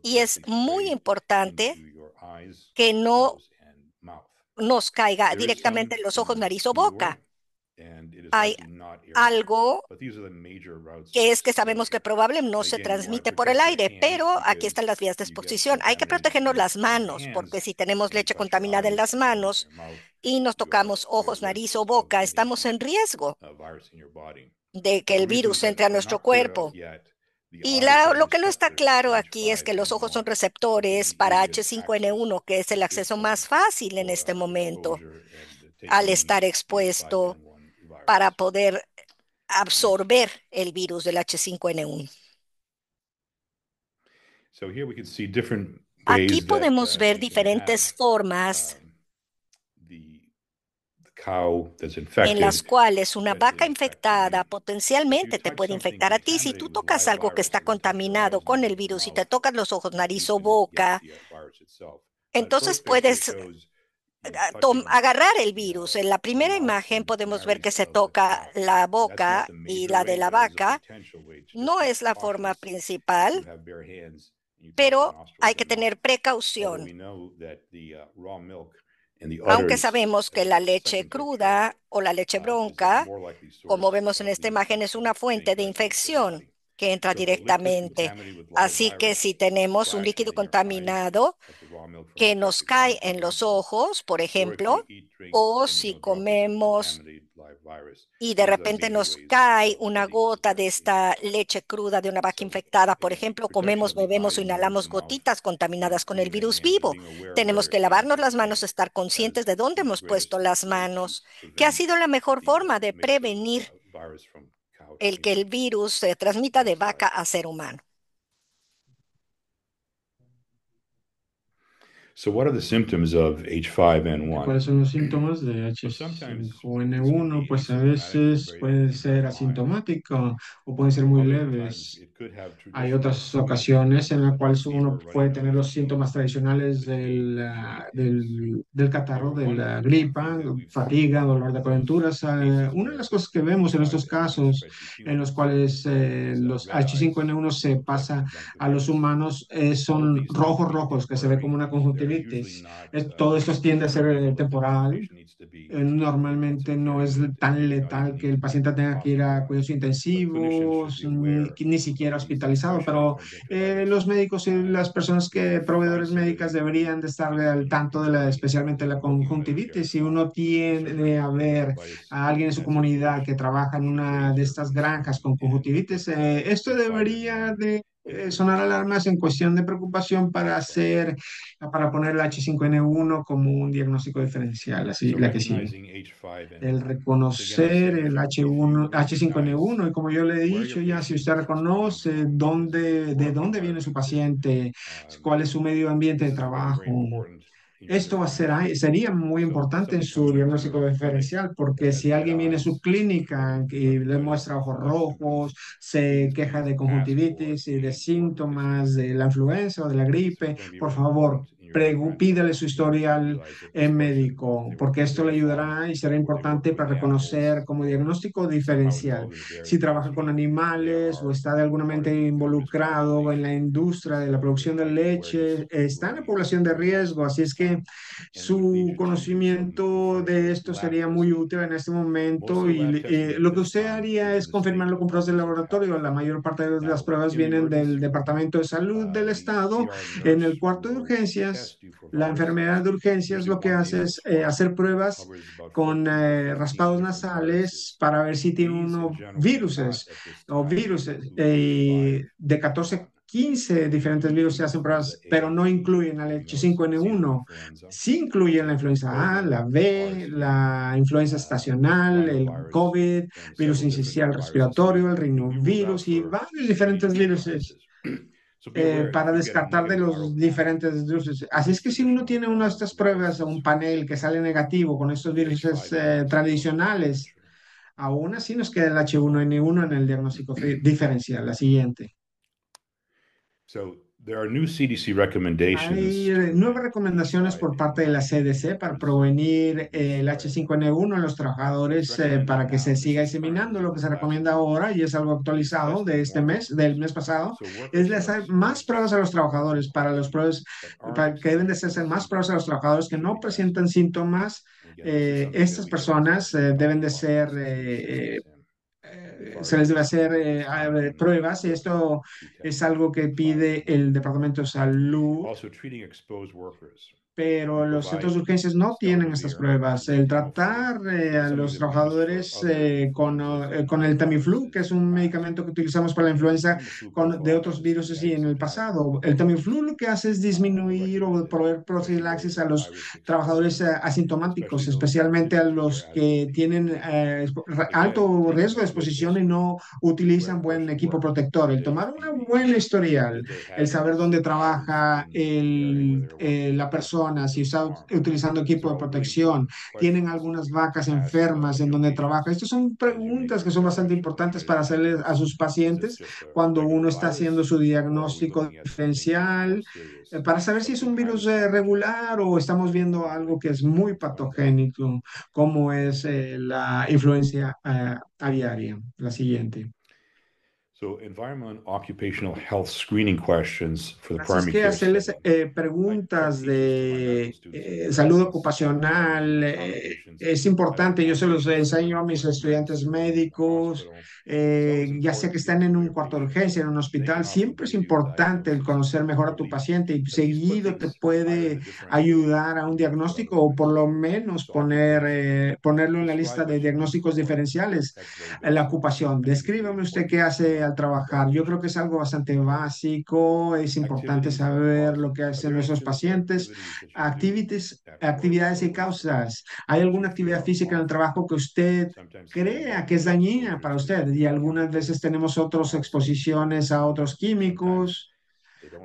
S5: y es muy importante que no nos caiga directamente en los ojos, nariz o boca. Hay algo que es que sabemos que probablemente no se transmite por el aire, pero aquí están las vías de exposición. Hay que protegernos las manos, porque si tenemos leche contaminada en las manos y nos tocamos ojos, nariz o boca, estamos en riesgo de que el virus entre a nuestro cuerpo. Y lo que no está claro aquí es que los ojos son receptores para H5N1, que es el acceso más fácil en este momento al estar expuesto para poder absorber el virus del H5N1. Aquí podemos ver diferentes formas en las cuales una vaca infectada potencialmente te puede infectar a ti. Si tú tocas algo que está contaminado con el virus y te tocas los ojos, nariz o boca, entonces puedes agarrar el virus. En la primera imagen podemos ver que se toca la boca y la de la vaca. No es la forma principal, pero hay que tener precaución. Aunque sabemos que la leche cruda o la leche bronca, como vemos en esta imagen, es una fuente de infección que entra directamente. Así que si tenemos un líquido contaminado que nos cae en los ojos, por ejemplo, o si comemos y de repente nos cae una gota de esta leche cruda de una vaca infectada, por ejemplo, comemos, bebemos o inhalamos gotitas contaminadas con el virus vivo. Tenemos que lavarnos las manos, estar conscientes de dónde hemos puesto las manos, que ha sido la mejor forma de prevenir el que el virus se transmita de vaca a ser humano.
S6: So what are the symptoms of H5N1?
S2: ¿Cuáles son los síntomas de H5N1? Pues a veces pueden ser asintomáticos o pueden ser muy leves. Hay otras ocasiones en las cuales uno puede tener los síntomas tradicionales del, del, del catarro, de la gripa, fatiga, dolor de calenturas. Una de las cosas que vemos en estos casos en los cuales eh, los H5N1 se pasa a los humanos eh, son rojos rojos, que se ve como una conjuntivitis todo esto tiende a ser eh, temporal. Eh, normalmente no es tan letal que el paciente tenga que ir a cuidados intensivos, ni, ni siquiera hospitalizado, pero eh, los médicos y las personas que, proveedores médicas deberían de estar al tanto de la, especialmente la conjuntivitis. Si uno tiene a ver a alguien en su comunidad que trabaja en una de estas granjas con conjuntivitis, esto debería de eh, sonar alarmas en cuestión de preocupación para hacer, para poner el H5N1 como un diagnóstico diferencial, así la que sigue. El reconocer el H1, H5N1 y como yo le he dicho ya, si usted reconoce dónde, de dónde viene su paciente, cuál es su medio ambiente de trabajo, esto va a ser, sería muy importante en su diagnóstico diferencial, porque si alguien viene a su clínica y le muestra ojos rojos, se queja de conjuntivitis y de síntomas de la influenza o de la gripe, por favor, pídele su historial médico, porque esto le ayudará y será importante para reconocer como diagnóstico diferencial. Si trabaja con animales o está de alguna manera involucrado en la industria de la producción de leche, está en la población de riesgo, así es que su conocimiento de esto sería muy útil en este momento y eh, lo que usted haría es confirmarlo con pruebas de laboratorio. La mayor parte de las pruebas vienen del Departamento de Salud del Estado. En el cuarto de urgencias la enfermedad de urgencias lo que hace es eh, hacer pruebas con eh, raspados nasales para ver si tiene uno viruses o virus eh, de 14 15 diferentes virus se hacen pruebas, pero no incluyen al H5N1. Sí incluyen la influenza A, la B, la influenza estacional, el COVID, virus incisional respiratorio, el rinovirus y varios diferentes virus eh, para descartar de los diferentes virus. Así es que si uno tiene una de estas pruebas o un panel que sale negativo con estos virus eh, tradicionales, aún así nos queda el H1N1 en el diagnóstico diferencial. La siguiente. Hay eh, nuevas recomendaciones por parte de la CDC para prevenir el H5N1 en los trabajadores eh, para que se siga diseminando. Lo que se recomienda ahora, y es algo actualizado de este mes, del mes pasado, es hacer más pruebas a los trabajadores para los pruebas, para que deben de hacer más pruebas a los trabajadores que no presentan síntomas. Eh, estas personas deben de ser se les debe hacer eh, pruebas y esto es algo que pide el Departamento de Salud pero los centros de urgencias no tienen estas pruebas. El tratar eh, a los trabajadores eh, con, eh, con, el Tamiflu, que es un medicamento que utilizamos para la influenza con, de otros virus y en el pasado, el Tamiflu lo que hace es disminuir o proveer profilaxis a los trabajadores asintomáticos, especialmente a los que tienen alto riesgo de exposición y no utilizan buen equipo protector. El tomar una buena <laughs> historial, el saber dónde trabaja el, la persona, si está utilizando equipo de protección, tienen algunas vacas enfermas en donde trabaja. Estas son preguntas que son bastante importantes para hacerles a sus pacientes cuando uno está haciendo su diagnóstico diferencial, eh, para saber si es un virus eh, regular o estamos viendo algo que es muy patogénico, como es eh, la influencia aviaria. La siguiente.
S6: So environment occupational health screening questions for the primary
S2: que hacerles eh, preguntas de eh, salud ocupacional eh, es importante. Yo se los enseño a mis estudiantes médicos, eh, ya sea que están en un cuarto de urgencia, en un hospital. Siempre es importante el conocer mejor a tu paciente y seguido te puede ayudar a un diagnóstico o por lo menos poner, eh, ponerlo en la lista de diagnósticos diferenciales. La ocupación. Descríbame usted qué hace al trabajar. Yo creo que es algo bastante básico. Es importante saber lo que hacen nuestros pacientes. Activities, actividades y causas. ¿Hay alguna actividad física en el trabajo que usted crea que es dañina para usted? Y algunas veces tenemos otras exposiciones a otros químicos.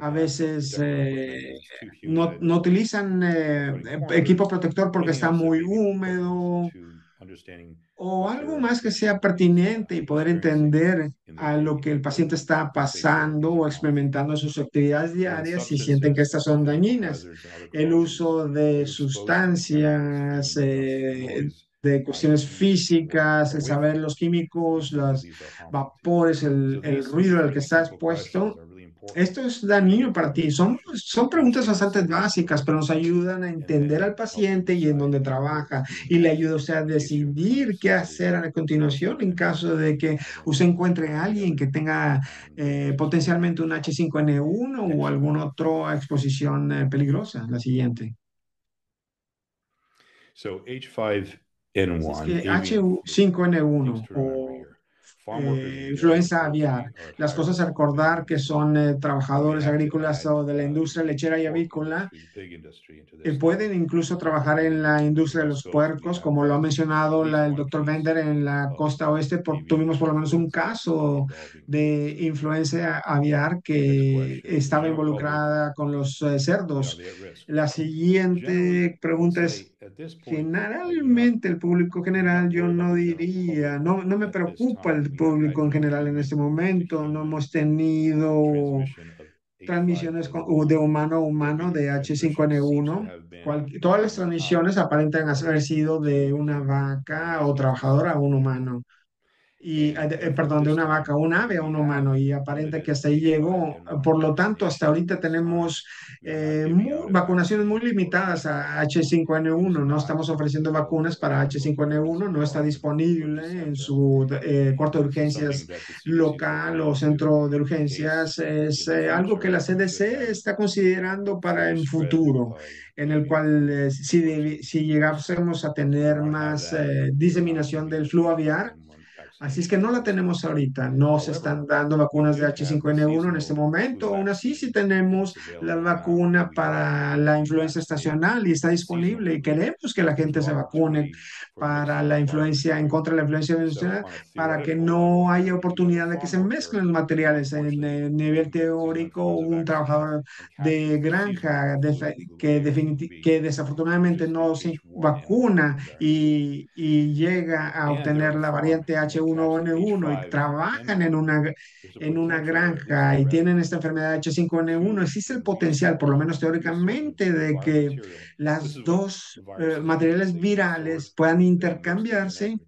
S2: A veces eh, no, no utilizan eh, equipo protector porque está muy húmedo o algo más que sea pertinente y poder entender a lo que el paciente está pasando o experimentando en sus actividades diarias si sienten que estas son dañinas. El uso de sustancias, eh, de cuestiones físicas, el saber los químicos, los vapores, el, el ruido al que está expuesto. Esto es dañino para ti. Son, son preguntas bastante básicas, pero nos ayudan a entender al paciente y en dónde trabaja y le ayuda usted a decidir qué hacer a continuación en caso de que usted encuentre a alguien que tenga eh, potencialmente un H5N1 o alguna otra exposición eh, peligrosa. La siguiente.
S6: So H5N1,
S2: Así es que H5N1 o eh, influenza aviar. Las cosas a recordar que son eh, trabajadores agrícolas o de la industria lechera y avícola eh, pueden incluso trabajar en la industria de los puercos, como lo ha mencionado la, el doctor Bender en la costa oeste. Por, tuvimos por lo menos un caso de influenza aviar que estaba involucrada con los eh, cerdos. La siguiente pregunta es, generalmente el público general, yo no diría, no, no me preocupa el público en general en este momento, no hemos tenido transmisiones de humano a humano de H5N1. Cual- todas las transmisiones aparentan haber sido de una vaca o trabajador a un humano. Y, eh, perdón, de una vaca, un ave a un humano, y aparenta que hasta ahí llegó. Por lo tanto, hasta ahorita tenemos eh, vacunaciones muy limitadas a H5N1. No estamos ofreciendo vacunas para H5N1, no está disponible en su eh, cuarto de urgencias local o centro de urgencias. Es eh, algo que la CDC está considerando para el futuro, en el cual eh, si, si llegásemos a tener más diseminación del flu aviar, Así es que no la tenemos ahorita, no se están dando vacunas de H5N1 en este momento, aún así sí tenemos la vacuna para la influenza estacional y está disponible y queremos que la gente se vacune para la influencia, en contra de la influencia estacional, para que no haya oportunidad de que se mezclen los materiales en el nivel teórico, un trabajador de granja que, que desafortunadamente no se vacuna y, y llega a obtener la variante H1N1 y trabajan en una, en una granja y tienen esta enfermedad H5N1, existe el potencial, por lo menos teóricamente, de que las dos eh, materiales virales puedan intercambiarse,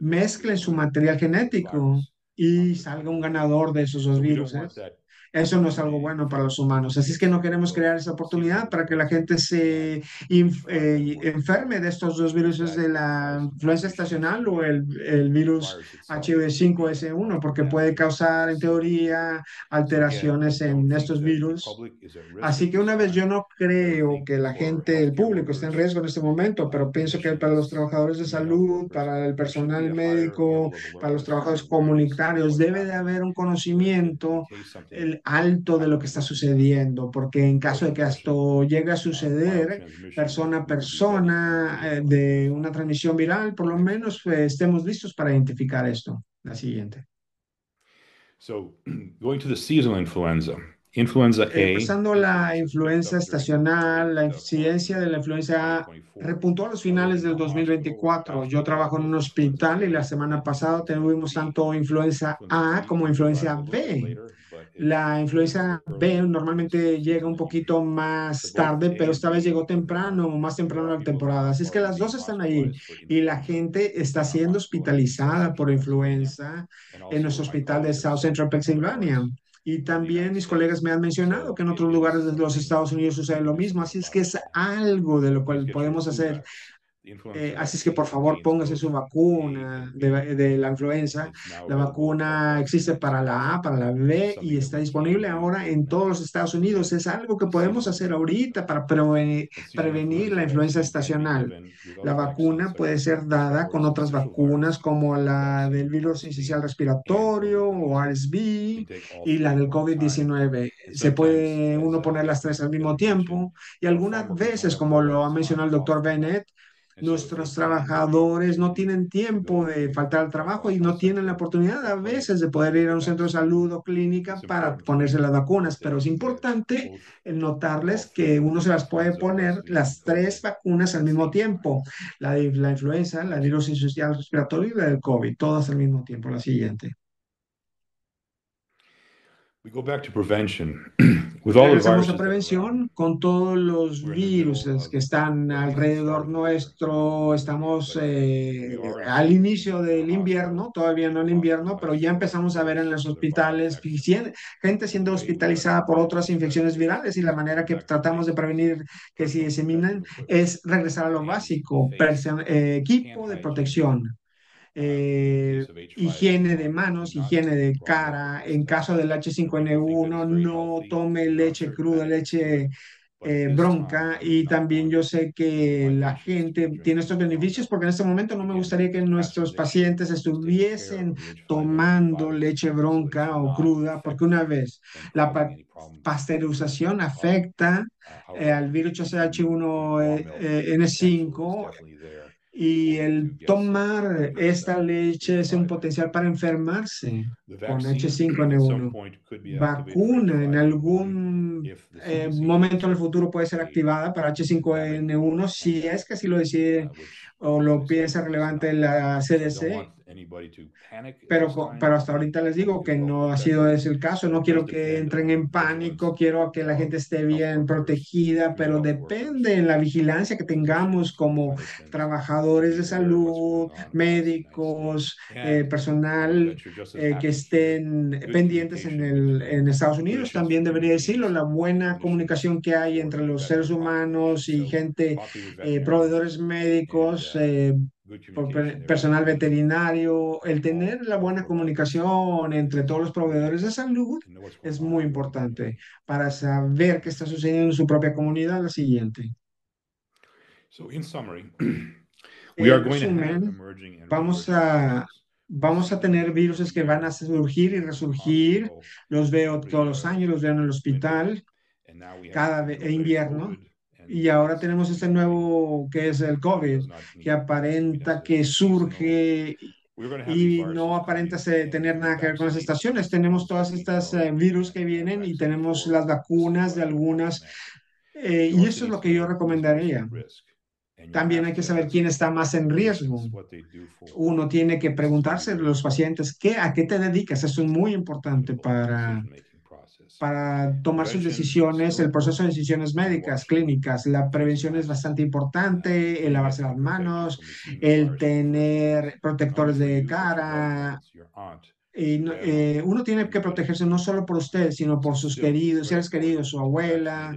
S2: mezclen su material genético y salga un ganador de esos dos virus. Eso no es algo bueno para los humanos. Así es que no queremos crear esa oportunidad para que la gente se eh, enferme de estos dos virus de la influenza estacional o el, el virus HIV5S1, porque puede causar en teoría alteraciones en estos virus. Así que una vez yo no creo que la gente, el público esté en riesgo en este momento, pero pienso que para los trabajadores de salud, para el personal médico, para los trabajadores comunitarios, debe de haber un conocimiento el alto de lo que está sucediendo, porque en caso de que esto llegue a suceder, persona a persona, eh, de una transmisión viral, por lo menos eh, estemos listos para identificar esto. La siguiente.
S6: So <clears throat> going to the seasonal influenza, influenza A.
S2: pasando a la influenza estacional, la incidencia de la influenza A repuntó a los finales del 2024. Yo trabajo en un hospital y la semana pasada tuvimos tanto influenza A como influenza B. La influenza B normalmente llega un poquito más tarde, pero esta vez llegó temprano, más temprano en la temporada. Así es que las dos están ahí y la gente está siendo hospitalizada por influenza en nuestro hospital de South Central Pennsylvania. Y también mis colegas me han mencionado que en otros lugares de los Estados Unidos sucede lo mismo. Así es que es algo de lo cual podemos hacer eh, así es que por favor póngase su vacuna de, de, la influenza. La vacuna existe para la A, para la B y está disponible ahora en todos los Estados Unidos. Es algo que podemos hacer ahorita para prevenir, prevenir la influenza estacional. La vacuna puede ser dada con otras vacunas como la del virus incisional respiratorio o RSV y la del COVID-19. Se puede uno poner las tres al mismo tiempo y algunas veces, como lo ha mencionado el doctor Bennett, Nuestros trabajadores no tienen tiempo de faltar al trabajo y no tienen la oportunidad a veces de poder ir a un centro de salud o clínica para ponerse las vacunas, pero es importante notarles que uno se las puede poner las tres vacunas al mismo tiempo, la de la influenza, la virus social respiratorio y la del COVID, todas al mismo tiempo, la siguiente.
S6: We go back to prevention. <clears throat>
S2: Regresamos a prevención con todos los virus que están alrededor nuestro. Estamos eh, al inicio del invierno, todavía no en invierno, pero ya empezamos a ver en los hospitales gente siendo hospitalizada por otras infecciones virales y la manera que tratamos de prevenir que se diseminen es regresar a lo básico, eh, equipo de protección eh, higiene de manos, higiene de cara. En caso del H5N1, no tome leche cruda, leche eh, bronca. Y también yo sé que la gente tiene estos beneficios porque en este momento no me gustaría que nuestros pacientes estuviesen tomando leche bronca o cruda, porque una vez la pasteurización afecta eh, al virus H1N5 y el tomar esta leche es un potencial para enfermarse. Con H5N1. Vacuna en algún eh, momento en el futuro puede ser activada para H5N1 si es que así lo decide o lo piensa relevante la CDC. Pero, pero hasta ahorita les digo que no ha sido ese el caso. No quiero que entren en pánico, quiero que la gente esté bien protegida, pero depende de la vigilancia que tengamos como trabajadores de salud, médicos, eh, personal eh, que estén pendientes en, el, en Estados Unidos. También debería decirlo, la buena comunicación que hay entre los seres humanos y gente, eh, proveedores médicos personal veterinario, el tener la buena comunicación entre todos los proveedores de salud es muy importante para saber qué está sucediendo en su propia comunidad. La siguiente. vamos a vamos a tener virus que van a surgir y resurgir. Los veo todos los años, los veo en el hospital cada invierno y ahora tenemos este nuevo que es el COVID, que aparenta que surge y no aparenta tener nada que ver con las estaciones. Tenemos todas estas eh, virus que vienen y tenemos las vacunas de algunas. Eh, y eso es lo que yo recomendaría. También hay que saber quién está más en riesgo. Uno tiene que preguntarse a los pacientes, ¿qué, ¿a qué te dedicas? Eso es muy importante para para tomar sus decisiones, el proceso de decisiones médicas, clínicas. La prevención es bastante importante, el lavarse las manos, el tener protectores de cara. Y eh, uno tiene que protegerse no solo por usted, sino por sus queridos, seres queridos, su abuela,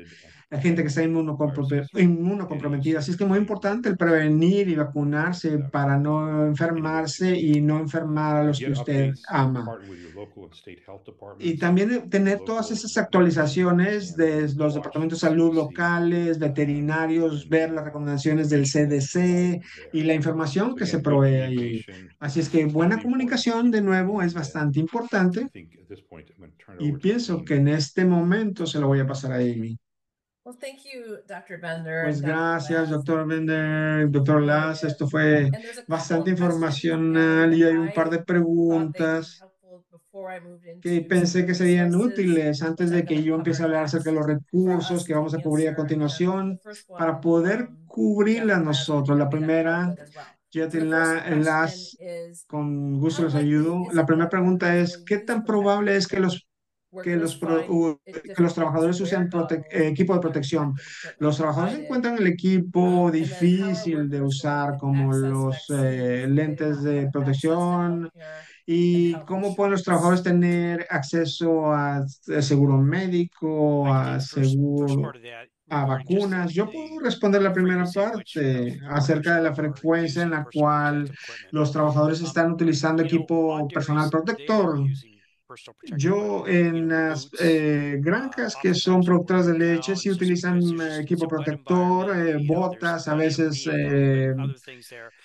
S2: la gente que está inmunocomprometida. Así es que es muy importante el prevenir y vacunarse para no enfermarse y no enfermar a los que usted ama. Y también tener todas esas actualizaciones de los departamentos de salud locales, veterinarios, ver las recomendaciones del CDC y la información que se provee ahí. Así es que buena comunicación, de nuevo, es bastante importante. Y pienso que en este momento se lo voy a pasar a Amy. Pues gracias, doctor Bender, doctor Lass. Esto fue bastante informacional y hay un par de preguntas que pensé que serían útiles antes de que yo empiece a hablar acerca de los recursos que vamos a cubrir a continuación para poder
S3: um,
S2: cubrirla nosotros. La primera, Las, con gusto les ayudo. La primera pregunta es, ¿qué tan probable es que los que los, pro- que los trabajadores usen prote- eh, equipo de protección. Los trabajadores encuentran el equipo difícil de usar, como los eh, lentes de protección y cómo pueden los trabajadores tener acceso a, a seguro médico, a seguro, a vacunas. Yo puedo responder la primera parte acerca de la frecuencia en la cual los trabajadores están utilizando equipo personal protector. Yo en las eh, granjas que son productoras de leche sí utilizan eh, equipo protector, eh, botas, a veces eh,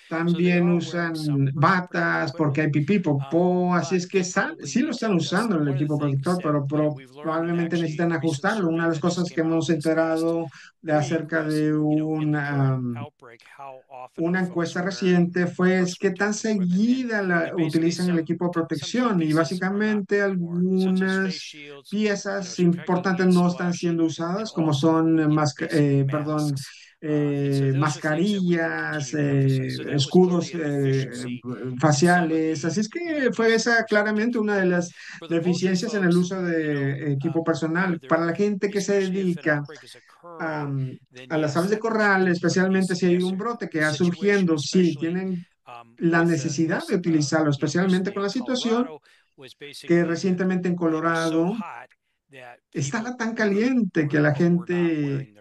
S2: también usan batas porque hay pipí, popó, así es que sí lo están usando el equipo protector, pero pro- probablemente necesitan ajustarlo. Una de las cosas que hemos enterado de acerca de una, una encuesta reciente fue es qué tan seguida la, utilizan el equipo de protección y básicamente algunas piezas importantes no están siendo usadas como son eh, eh, perdón, eh, mascarillas, eh, escudos eh, faciales. Así es que fue esa claramente una de las deficiencias en el uso de equipo personal. Para la gente que se dedica a, a las aves de corral, especialmente si hay un brote que ha surgiendo, sí, tienen la necesidad de utilizarlo, especialmente con la situación que recientemente en Colorado estaba tan caliente que la gente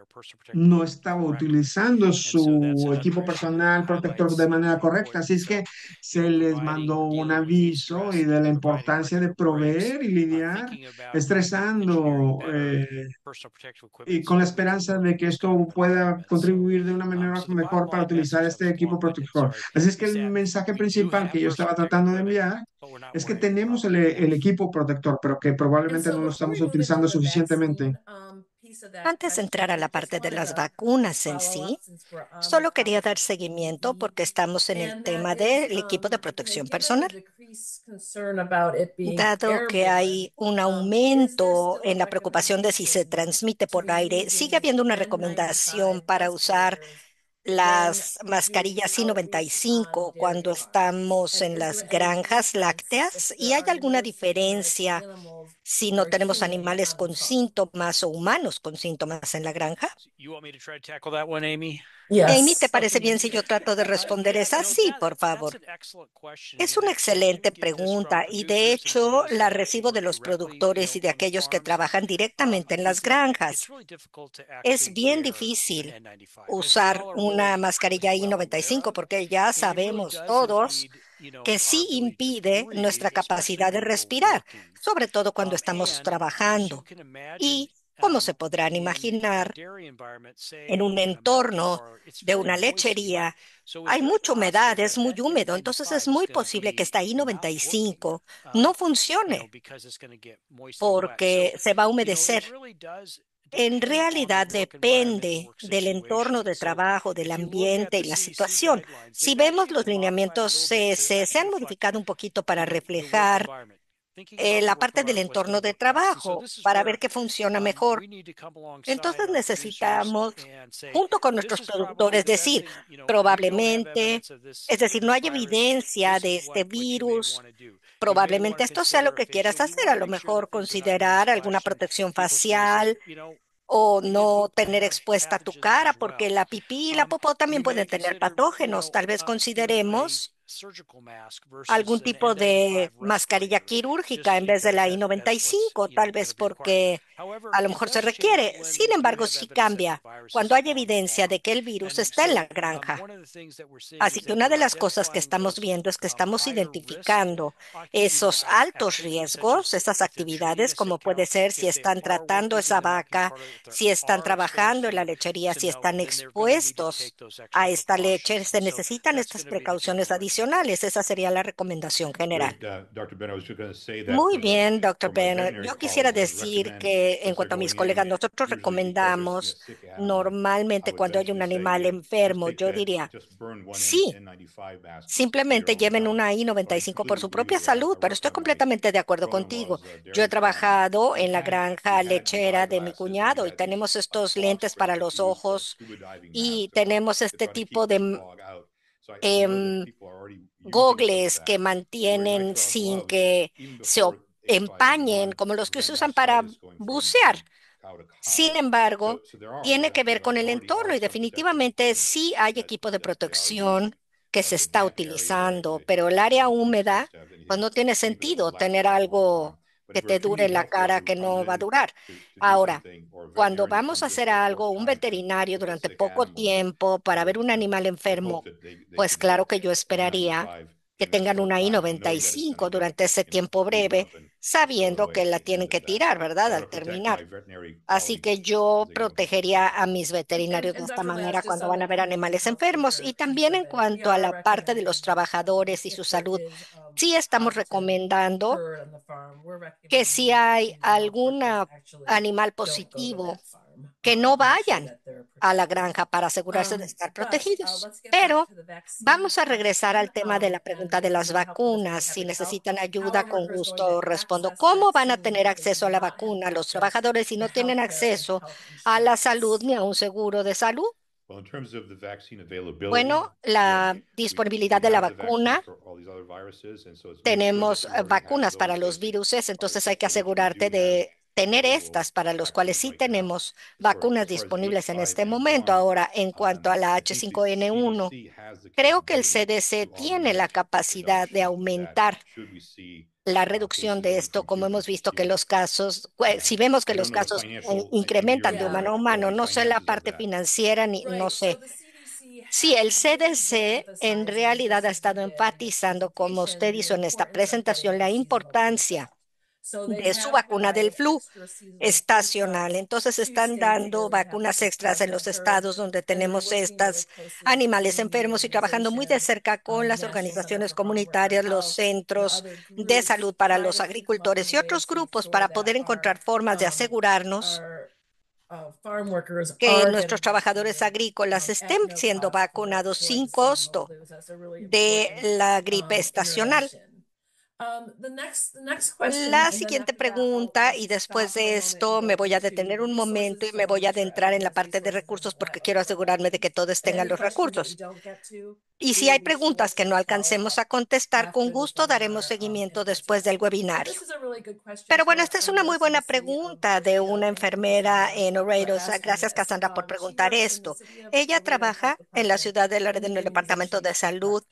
S2: no estaba utilizando su equipo personal protector de manera correcta. Así es que se les mandó un aviso y de la importancia de proveer y lidiar, estresando eh, y con la esperanza de que esto pueda contribuir de una manera mejor para utilizar este equipo protector. Así es que el mensaje principal que yo estaba tratando de enviar es que tenemos el, el equipo protector, pero que probablemente no lo estamos utilizando suficientemente.
S5: Antes de entrar a la parte de las vacunas en sí, solo quería dar seguimiento porque estamos en el tema del equipo de protección personal. Dado que hay un aumento en la preocupación de si se transmite por aire, sigue habiendo una recomendación para usar las mascarillas I95 cuando estamos en las granjas lácteas y hay alguna diferencia si no tenemos animales con síntomas o humanos con síntomas en la granja? Amy, ¿te parece bien si yo trato de responder esa? Sí, por favor. Es una excelente pregunta y de hecho la recibo de los productores y de aquellos que trabajan directamente en las granjas. Es bien difícil usar una mascarilla I95 porque ya sabemos todos que sí impide nuestra capacidad de respirar, sobre todo cuando estamos trabajando. Y como se podrán imaginar, en un entorno de una lechería hay mucha humedad, es muy húmedo, entonces es muy posible que esta I95 no funcione porque se va a humedecer. En realidad depende del entorno de trabajo, del ambiente y la situación. Si vemos los lineamientos CS, se han modificado un poquito para reflejar eh, la parte del entorno de trabajo para ver qué funciona mejor. Entonces necesitamos, junto con nuestros productores, decir, probablemente, es decir, no hay evidencia de este virus, probablemente esto sea lo que quieras hacer, a lo mejor considerar alguna protección facial o no tener expuesta tu cara, porque la pipí y la popó también pueden tener patógenos. Tal vez consideremos algún tipo de mascarilla quirúrgica en vez de la I95, tal vez porque a lo mejor se requiere. Sin embargo, sí cambia cuando hay evidencia de que el virus está en la granja. Así que una de las cosas que estamos viendo es que estamos identificando esos altos riesgos, esas actividades, como puede ser si están tratando esa vaca, si están trabajando en la lechería, si están expuestos a esta leche, se necesitan estas precauciones adicionales. Esa sería la recomendación general. Muy bien, doctor Bennett. Yo quisiera decir que en cuanto a mis colegas, nosotros recomendamos normalmente cuando hay un animal enfermo, yo diría, sí, simplemente lleven una I95 por su propia salud, pero estoy completamente de acuerdo contigo. Yo he trabajado en la granja lechera de mi cuñado y tenemos estos lentes para los ojos y tenemos este tipo de eh, gogles que mantienen sin que se empañen como los que se usan para bucear. Sin embargo, tiene que ver con el entorno y definitivamente sí hay equipo de protección que se está utilizando, pero el área húmeda, pues no tiene sentido tener algo que te dure la cara que no va a durar. Ahora, cuando vamos a hacer algo, un veterinario durante poco tiempo para ver un animal enfermo, pues claro que yo esperaría que tengan una I-95 durante ese tiempo breve, sabiendo que la tienen que tirar, ¿verdad? Al terminar. Así que yo protegería a mis veterinarios de esta manera cuando van a ver animales enfermos. Y también en cuanto a la parte de los trabajadores y su salud, sí estamos recomendando que si hay algún animal positivo, que no vayan a la granja para asegurarse de estar protegidos. Pero vamos a regresar al tema de la pregunta de las vacunas. Si necesitan ayuda, con gusto respondo. ¿Cómo van a tener acceso a la vacuna los trabajadores si no tienen acceso a la salud ni a un seguro de salud? Bueno, la disponibilidad de la vacuna, tenemos vacunas para los virus, entonces hay que asegurarte de tener estas para los cuales sí tenemos vacunas disponibles en este momento. Ahora, en cuanto a la H5N1, creo que el CDC tiene la capacidad de aumentar la reducción de esto, como hemos visto que los casos, si vemos que los casos incrementan de humano a humano, no sé la parte financiera ni no sé. Sí, el CDC en realidad ha estado enfatizando, como usted hizo en esta presentación, la importancia de su vacuna del flu estacional. Entonces están dando vacunas extras en los estados donde tenemos estos animales enfermos y trabajando muy de cerca con las organizaciones comunitarias, los centros de salud para los agricultores y otros grupos para poder encontrar formas de asegurarnos que nuestros trabajadores agrícolas estén siendo vacunados sin costo de la gripe estacional.
S3: Um,
S5: la siguiente pregunta, y después de esto me voy a detener un momento y me voy a adentrar en la parte de recursos porque quiero asegurarme de que todos tengan los recursos. Y si hay preguntas que no alcancemos a contestar, con gusto daremos seguimiento después del webinario. Pero bueno, esta es una muy buena pregunta de una enfermera en Oreiros. Gracias, Cassandra, por preguntar esto. Ella trabaja en la ciudad de Laredo, en el Departamento de Salud,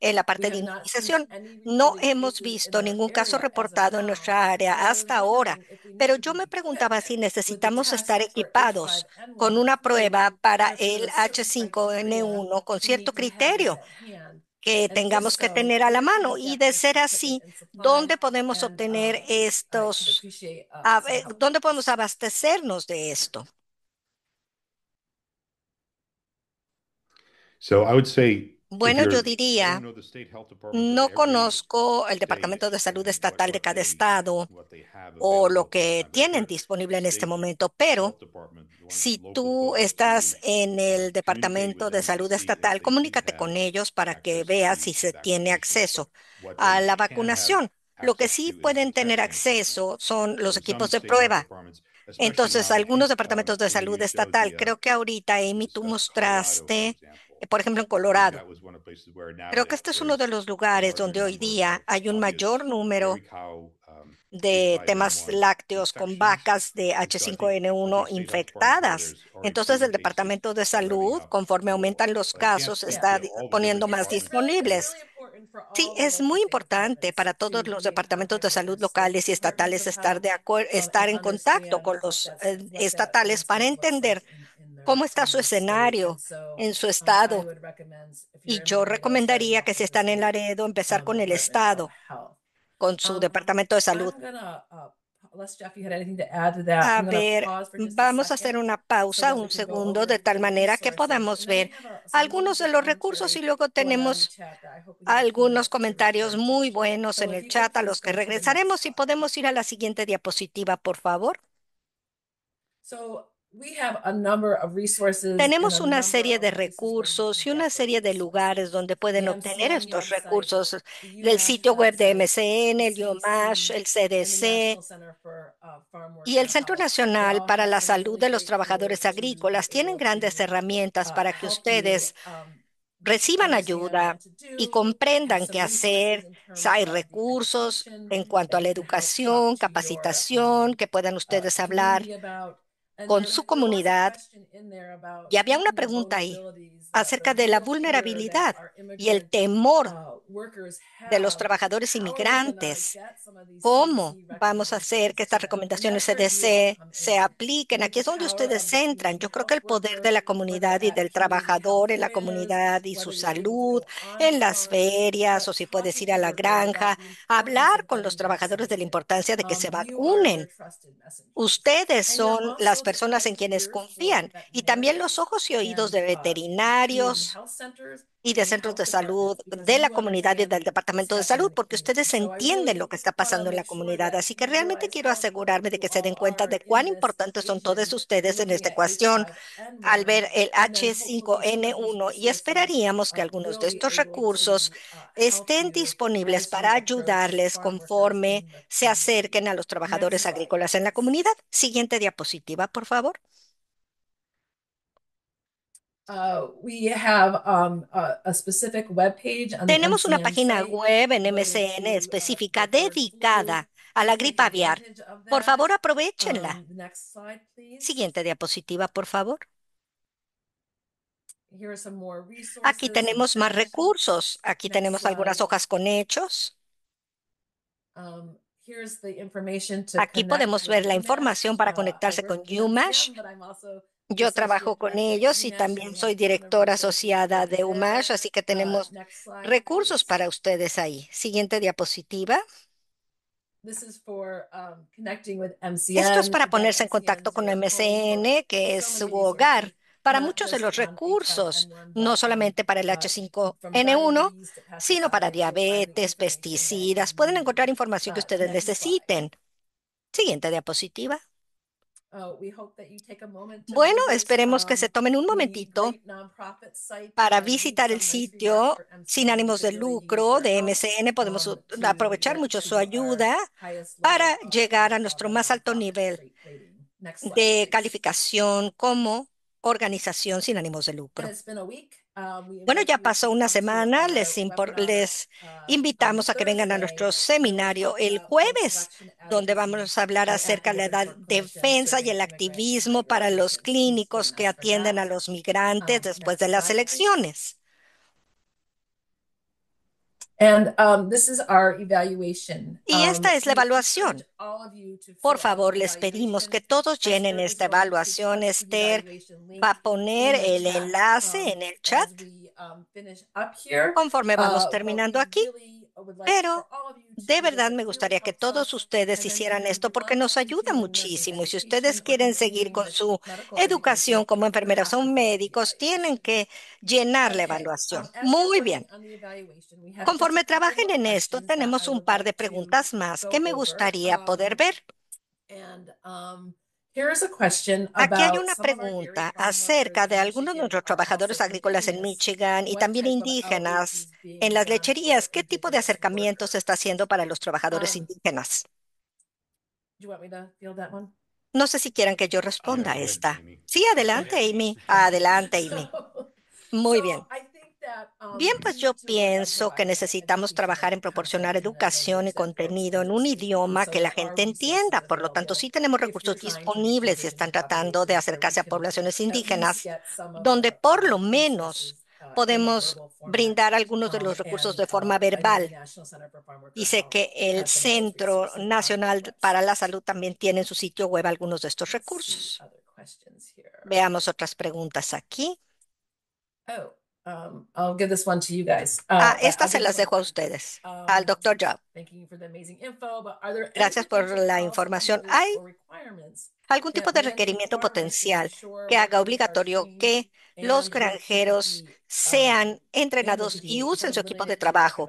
S5: en la parte de inmunización. No hemos visto ningún caso reportado en nuestra área hasta ahora, pero yo me preguntaba si necesitamos estar equipados con una prueba para el H5N1 con cierto criterio que tengamos que tener a la mano. Y de ser así, ¿dónde podemos obtener estos, dónde podemos abastecernos de esto?
S6: So I would say
S5: bueno, yo diría, no conozco el Departamento de Salud Estatal de cada estado o lo que tienen disponible en este momento, pero si tú estás en el Departamento de Salud Estatal, comunícate con ellos para que veas si se tiene acceso a la vacunación. Lo que sí pueden tener acceso son los equipos de prueba. Entonces, algunos departamentos de salud estatal, creo que ahorita, Amy, tú mostraste por ejemplo, en Colorado. Creo que este es uno de los lugares donde hoy día hay un mayor número de temas lácteos con vacas de H5N1 infectadas. Entonces, el Departamento de Salud, conforme aumentan los casos, está poniendo más disponibles. Sí, es muy importante para todos los departamentos de salud locales y estatales estar, de estar en contacto con los eh, estatales para entender cómo está su escenario en su estado. Y yo recomendaría que si están en Laredo, empezar con el estado, con su departamento de salud. A ver, vamos a hacer una pausa, un segundo, de tal manera que podamos ver algunos de los recursos y luego tenemos algunos comentarios muy buenos en el chat a los que regresaremos y podemos ir a la siguiente diapositiva, por favor. Tenemos una serie de recursos y una serie de lugares donde pueden obtener estos recursos. El sitio web de MCN, el UMASH, el CDC
S3: uh,
S5: y el Centro Nacional para la Salud de los Trabajadores Agrícolas tienen grandes herramientas
S3: uh,
S5: para que ustedes
S3: um,
S5: reciban ayuda y comprendan qué hacer. hay recursos en cuanto a la educación, capacitación, que puedan
S3: uh,
S5: ustedes hablar con su comunidad. Y había una pregunta ahí acerca de la vulnerabilidad y el temor
S3: uh,
S5: de los trabajadores inmigrantes. ¿Cómo vamos a hacer que estas recomendaciones CDC se apliquen? Aquí es donde ustedes entran. Yo creo que el poder de la comunidad y del trabajador en la comunidad y su salud, en las ferias o si puedes ir a la granja, hablar con los trabajadores de la importancia de que se
S3: Um, their
S5: vacunen. Ustedes son las personas en quienes confían y también los ojos y oídos de
S3: uh,
S5: veterinarios y de centros de salud de la comunidad y del Departamento de Salud, porque ustedes entienden lo que está pasando en la comunidad. Así que realmente quiero asegurarme de que se den cuenta de cuán importantes son todos ustedes en esta ecuación
S3: H5N1,
S5: al ver el
S3: and then hopefully some of these
S5: H5N1 y esperaríamos que algunos de estos recursos estén disponibles para ayudarles conforme se acerquen a los trabajadores agrícolas en la comunidad. Siguiente diapositiva, por favor.
S3: Uh, we have um, a, a specific web page on the
S5: Tenemos una página web en MCN
S3: uh,
S5: específica dedicada a la gripe aviar. Por favor, aprovechenla.
S3: Um.
S5: Siguiente diapositiva, por favor. Aquí tenemos más recursos. Aquí tenemos algunas hojas con hechos.
S3: Um,
S5: Aquí podemos ver la información para
S3: Uh,
S5: conectarse con UMash. Yo trabajo con ellos y también soy directora asociada de. UMash, así que
S3: Uh,
S5: tenemos recursos para ustedes ahí. Siguiente diapositiva.
S3: This is for um, connecting with
S5: Esto es para ponerse en contacto con MCN, que es su hogar para muchos de los recursos,
S3: H5N1,
S5: no solamente para el
S3: uh, from
S5: H5N1,
S3: diabetes to
S5: sino para diabetes, pesticidas. Pueden encontrar información que ustedes necesiten. Siguiente diapositiva. Bueno,
S3: visit,
S5: esperemos que se
S3: um,
S5: tomen un momentito para visitar el sitio sin ánimos de lucro de MCN. Podemos
S3: um,
S5: aprovechar mucho su ayuda para llegar a
S3: of,
S5: nuestro más alto nivel de calificación como organización sin ánimos de lucro.
S3: It's been a week. We
S5: Bueno, ya pasó una semana. Les, les
S3: on
S5: invitamos a que vengan a
S3: Thursday,
S5: nuestro seminario el
S3: about
S5: jueves, donde vamos a hablar acerca de la defensa y el activismo para los
S3: join
S5: clínicos que atienden a los migrantes después de las elecciones.
S3: And um, this is our evaluation.
S5: Y
S3: Um,
S5: esta es la evaluación. Por favor, les pedimos que todos llenen esta evaluación. Esther va a poner el enlace
S3: um,
S5: en el chat
S3: um,
S5: conforme vamos
S3: Uh, but
S5: terminando aquí. Pero de verdad me gustaría que todos
S3: us
S5: ustedes hicieran esto porque nos ayuda muchísimo. Y si ustedes quieren seguir con su educación como enfermeras o médicos, tienen que llenar la
S3: um,
S5: evaluación. Muy bien. Conforme trabajen en esto, tenemos un par de preguntas más que me gustaría poder
S3: Um,
S5: ver. Aquí hay una pregunta acerca de algunos de nuestros trabajadores agrícolas en. Michigan y también indígenas en las lecherías. ¿Qué tipo de
S3: indigenous
S5: acercamientos se está haciendo para los trabajadores
S3: Um,
S5: indígenas?
S3: do you want me to field that one?
S5: No sé si quieran que yo responda a esta. Sí, adelante. Amy. Adelante, Amy. <laughs> Muy bien.
S3: Um,
S5: Bien, pues yo pienso que necesitamos trabajar en proporcionar educación y contenido en un idioma que la gente entienda. Por lo tanto, sí tenemos recursos disponibles y están tratando de acercarse a poblaciones indígenas, donde por lo
S3: um,
S5: menos
S3: uh,
S5: podemos brindar algunos de
S3: Um,
S5: los recursos de forma
S3: the
S5: verbal.
S3: Health
S5: que el Centro Nacional para la. Salud también tiene en su sitio web algunos de estos recursos. Veamos otras preguntas aquí.
S3: Oh, um, I'll give this one to you guys.
S5: Ah,
S3: Uh, I'll
S5: estas se las dejo a ustedes, al
S3: Um,
S5: doctor Job.
S3: thanking you for the amazing info, but are there any
S5: Gracias por la información. ¿Hay algún tipo de requerimiento potencial que haga obligatorio que los granjeros
S3: um,
S5: sean entrenados y usen su equipo de trabajo?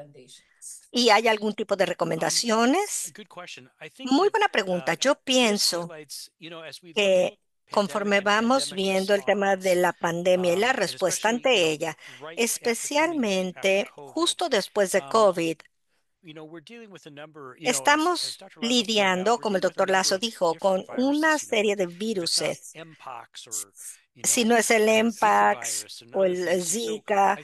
S5: ¿Y hay algún tipo de recomendaciones?
S4: Good question. I think
S5: Muy buena
S4: uh,
S5: pregunta. Yo pienso que conforme vamos viendo el tema de la pandemia y la respuesta ante ella, especialmente justo después de COVID, estamos lidiando, como el doctor Lazo dijo, con una serie de
S4: if
S5: si no es el MPAX o el Zika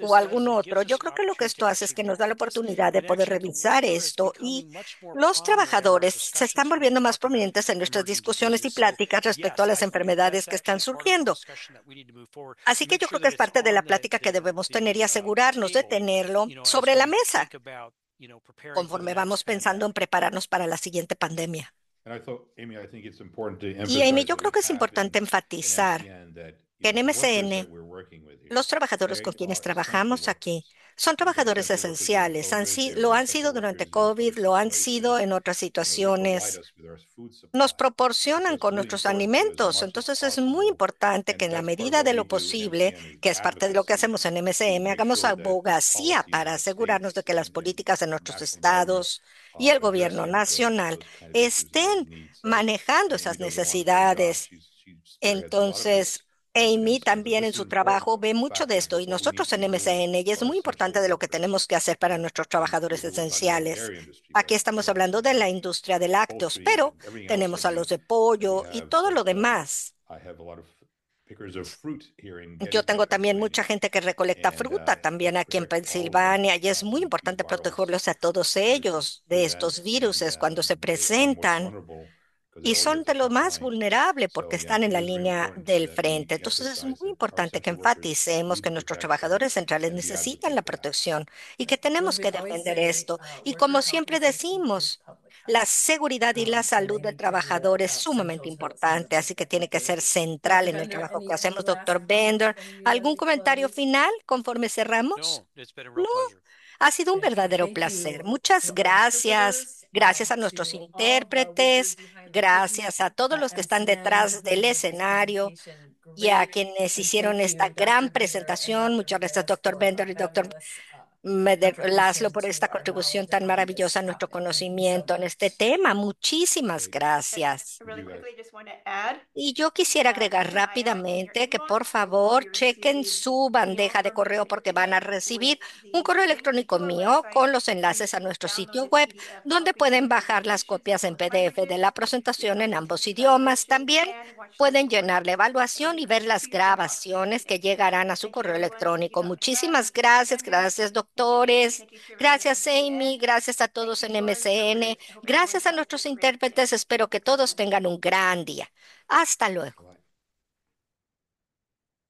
S5: o algún otro. Yo creo que lo que esto hace es que nos da la oportunidad de poder revisar esto y los trabajadores se están volviendo más prominentes en nuestras discusiones y pláticas respecto a las enfermedades que están surgiendo. Así que yo creo que es parte de la plática que debemos tener y asegurarnos de tenerlo sobre la mesa conforme vamos pensando en prepararnos para la siguiente pandemia. Y Amy, yo creo que es importante enfatizar que en MCN los trabajadores con quienes trabajamos aquí son trabajadores esenciales. Han lo han sido durante COVID, lo han sido en otras situaciones. Nos proporcionan con nuestros alimentos. Entonces es muy importante que en la medida de lo posible, que es parte de lo que hacemos en MCM, hagamos abogacía para asegurarnos de que las políticas de nuestros estados y el gobierno nacional estén manejando esas necesidades. Entonces, Amy también en su trabajo ve mucho de esto y nosotros en MCN y es muy importante de lo que tenemos que hacer para nuestros trabajadores esenciales. Aquí estamos hablando de la industria de lácteos, pero tenemos a los de pollo y todo lo demás. Yo tengo también mucha gente que recolecta fruta también aquí en Pensilvania y es muy importante protegerlos a todos ellos de estos virus cuando se presentan y son de lo más vulnerable porque están en la línea del frente. Entonces es muy importante que enfaticemos que nuestros trabajadores centrales necesitan la protección y que tenemos que defender esto. Y como siempre decimos, la seguridad y la salud del trabajador es sumamente importante, así que tiene que ser central en el trabajo que hacemos, doctor Bender. ¿Algún comentario final conforme cerramos? No, ha sido un verdadero placer. Muchas gracias. Gracias a nuestros intérpretes, gracias a todos los que están detrás del escenario y a quienes hicieron esta gran presentación. Muchas gracias, doctor Bender y doctor Laszlo, por esta contribución tan maravillosa a nuestro conocimiento en este tema. Muchísimas gracias. Y yo quisiera agregar rápidamente que por favor chequen su bandeja de correo porque van a recibir un correo electrónico mío con los enlaces a nuestro sitio web donde pueden bajar las copias en PDF de la presentación en ambos idiomas. También pueden llenar la evaluación y ver las grabaciones que llegarán a su correo electrónico. Muchísimas gracias. Gracias, doctor doctores. Gracias, Amy. Gracias a todos en MCN. Gracias a nuestros intérpretes. Espero que todos tengan un gran día. Hasta luego.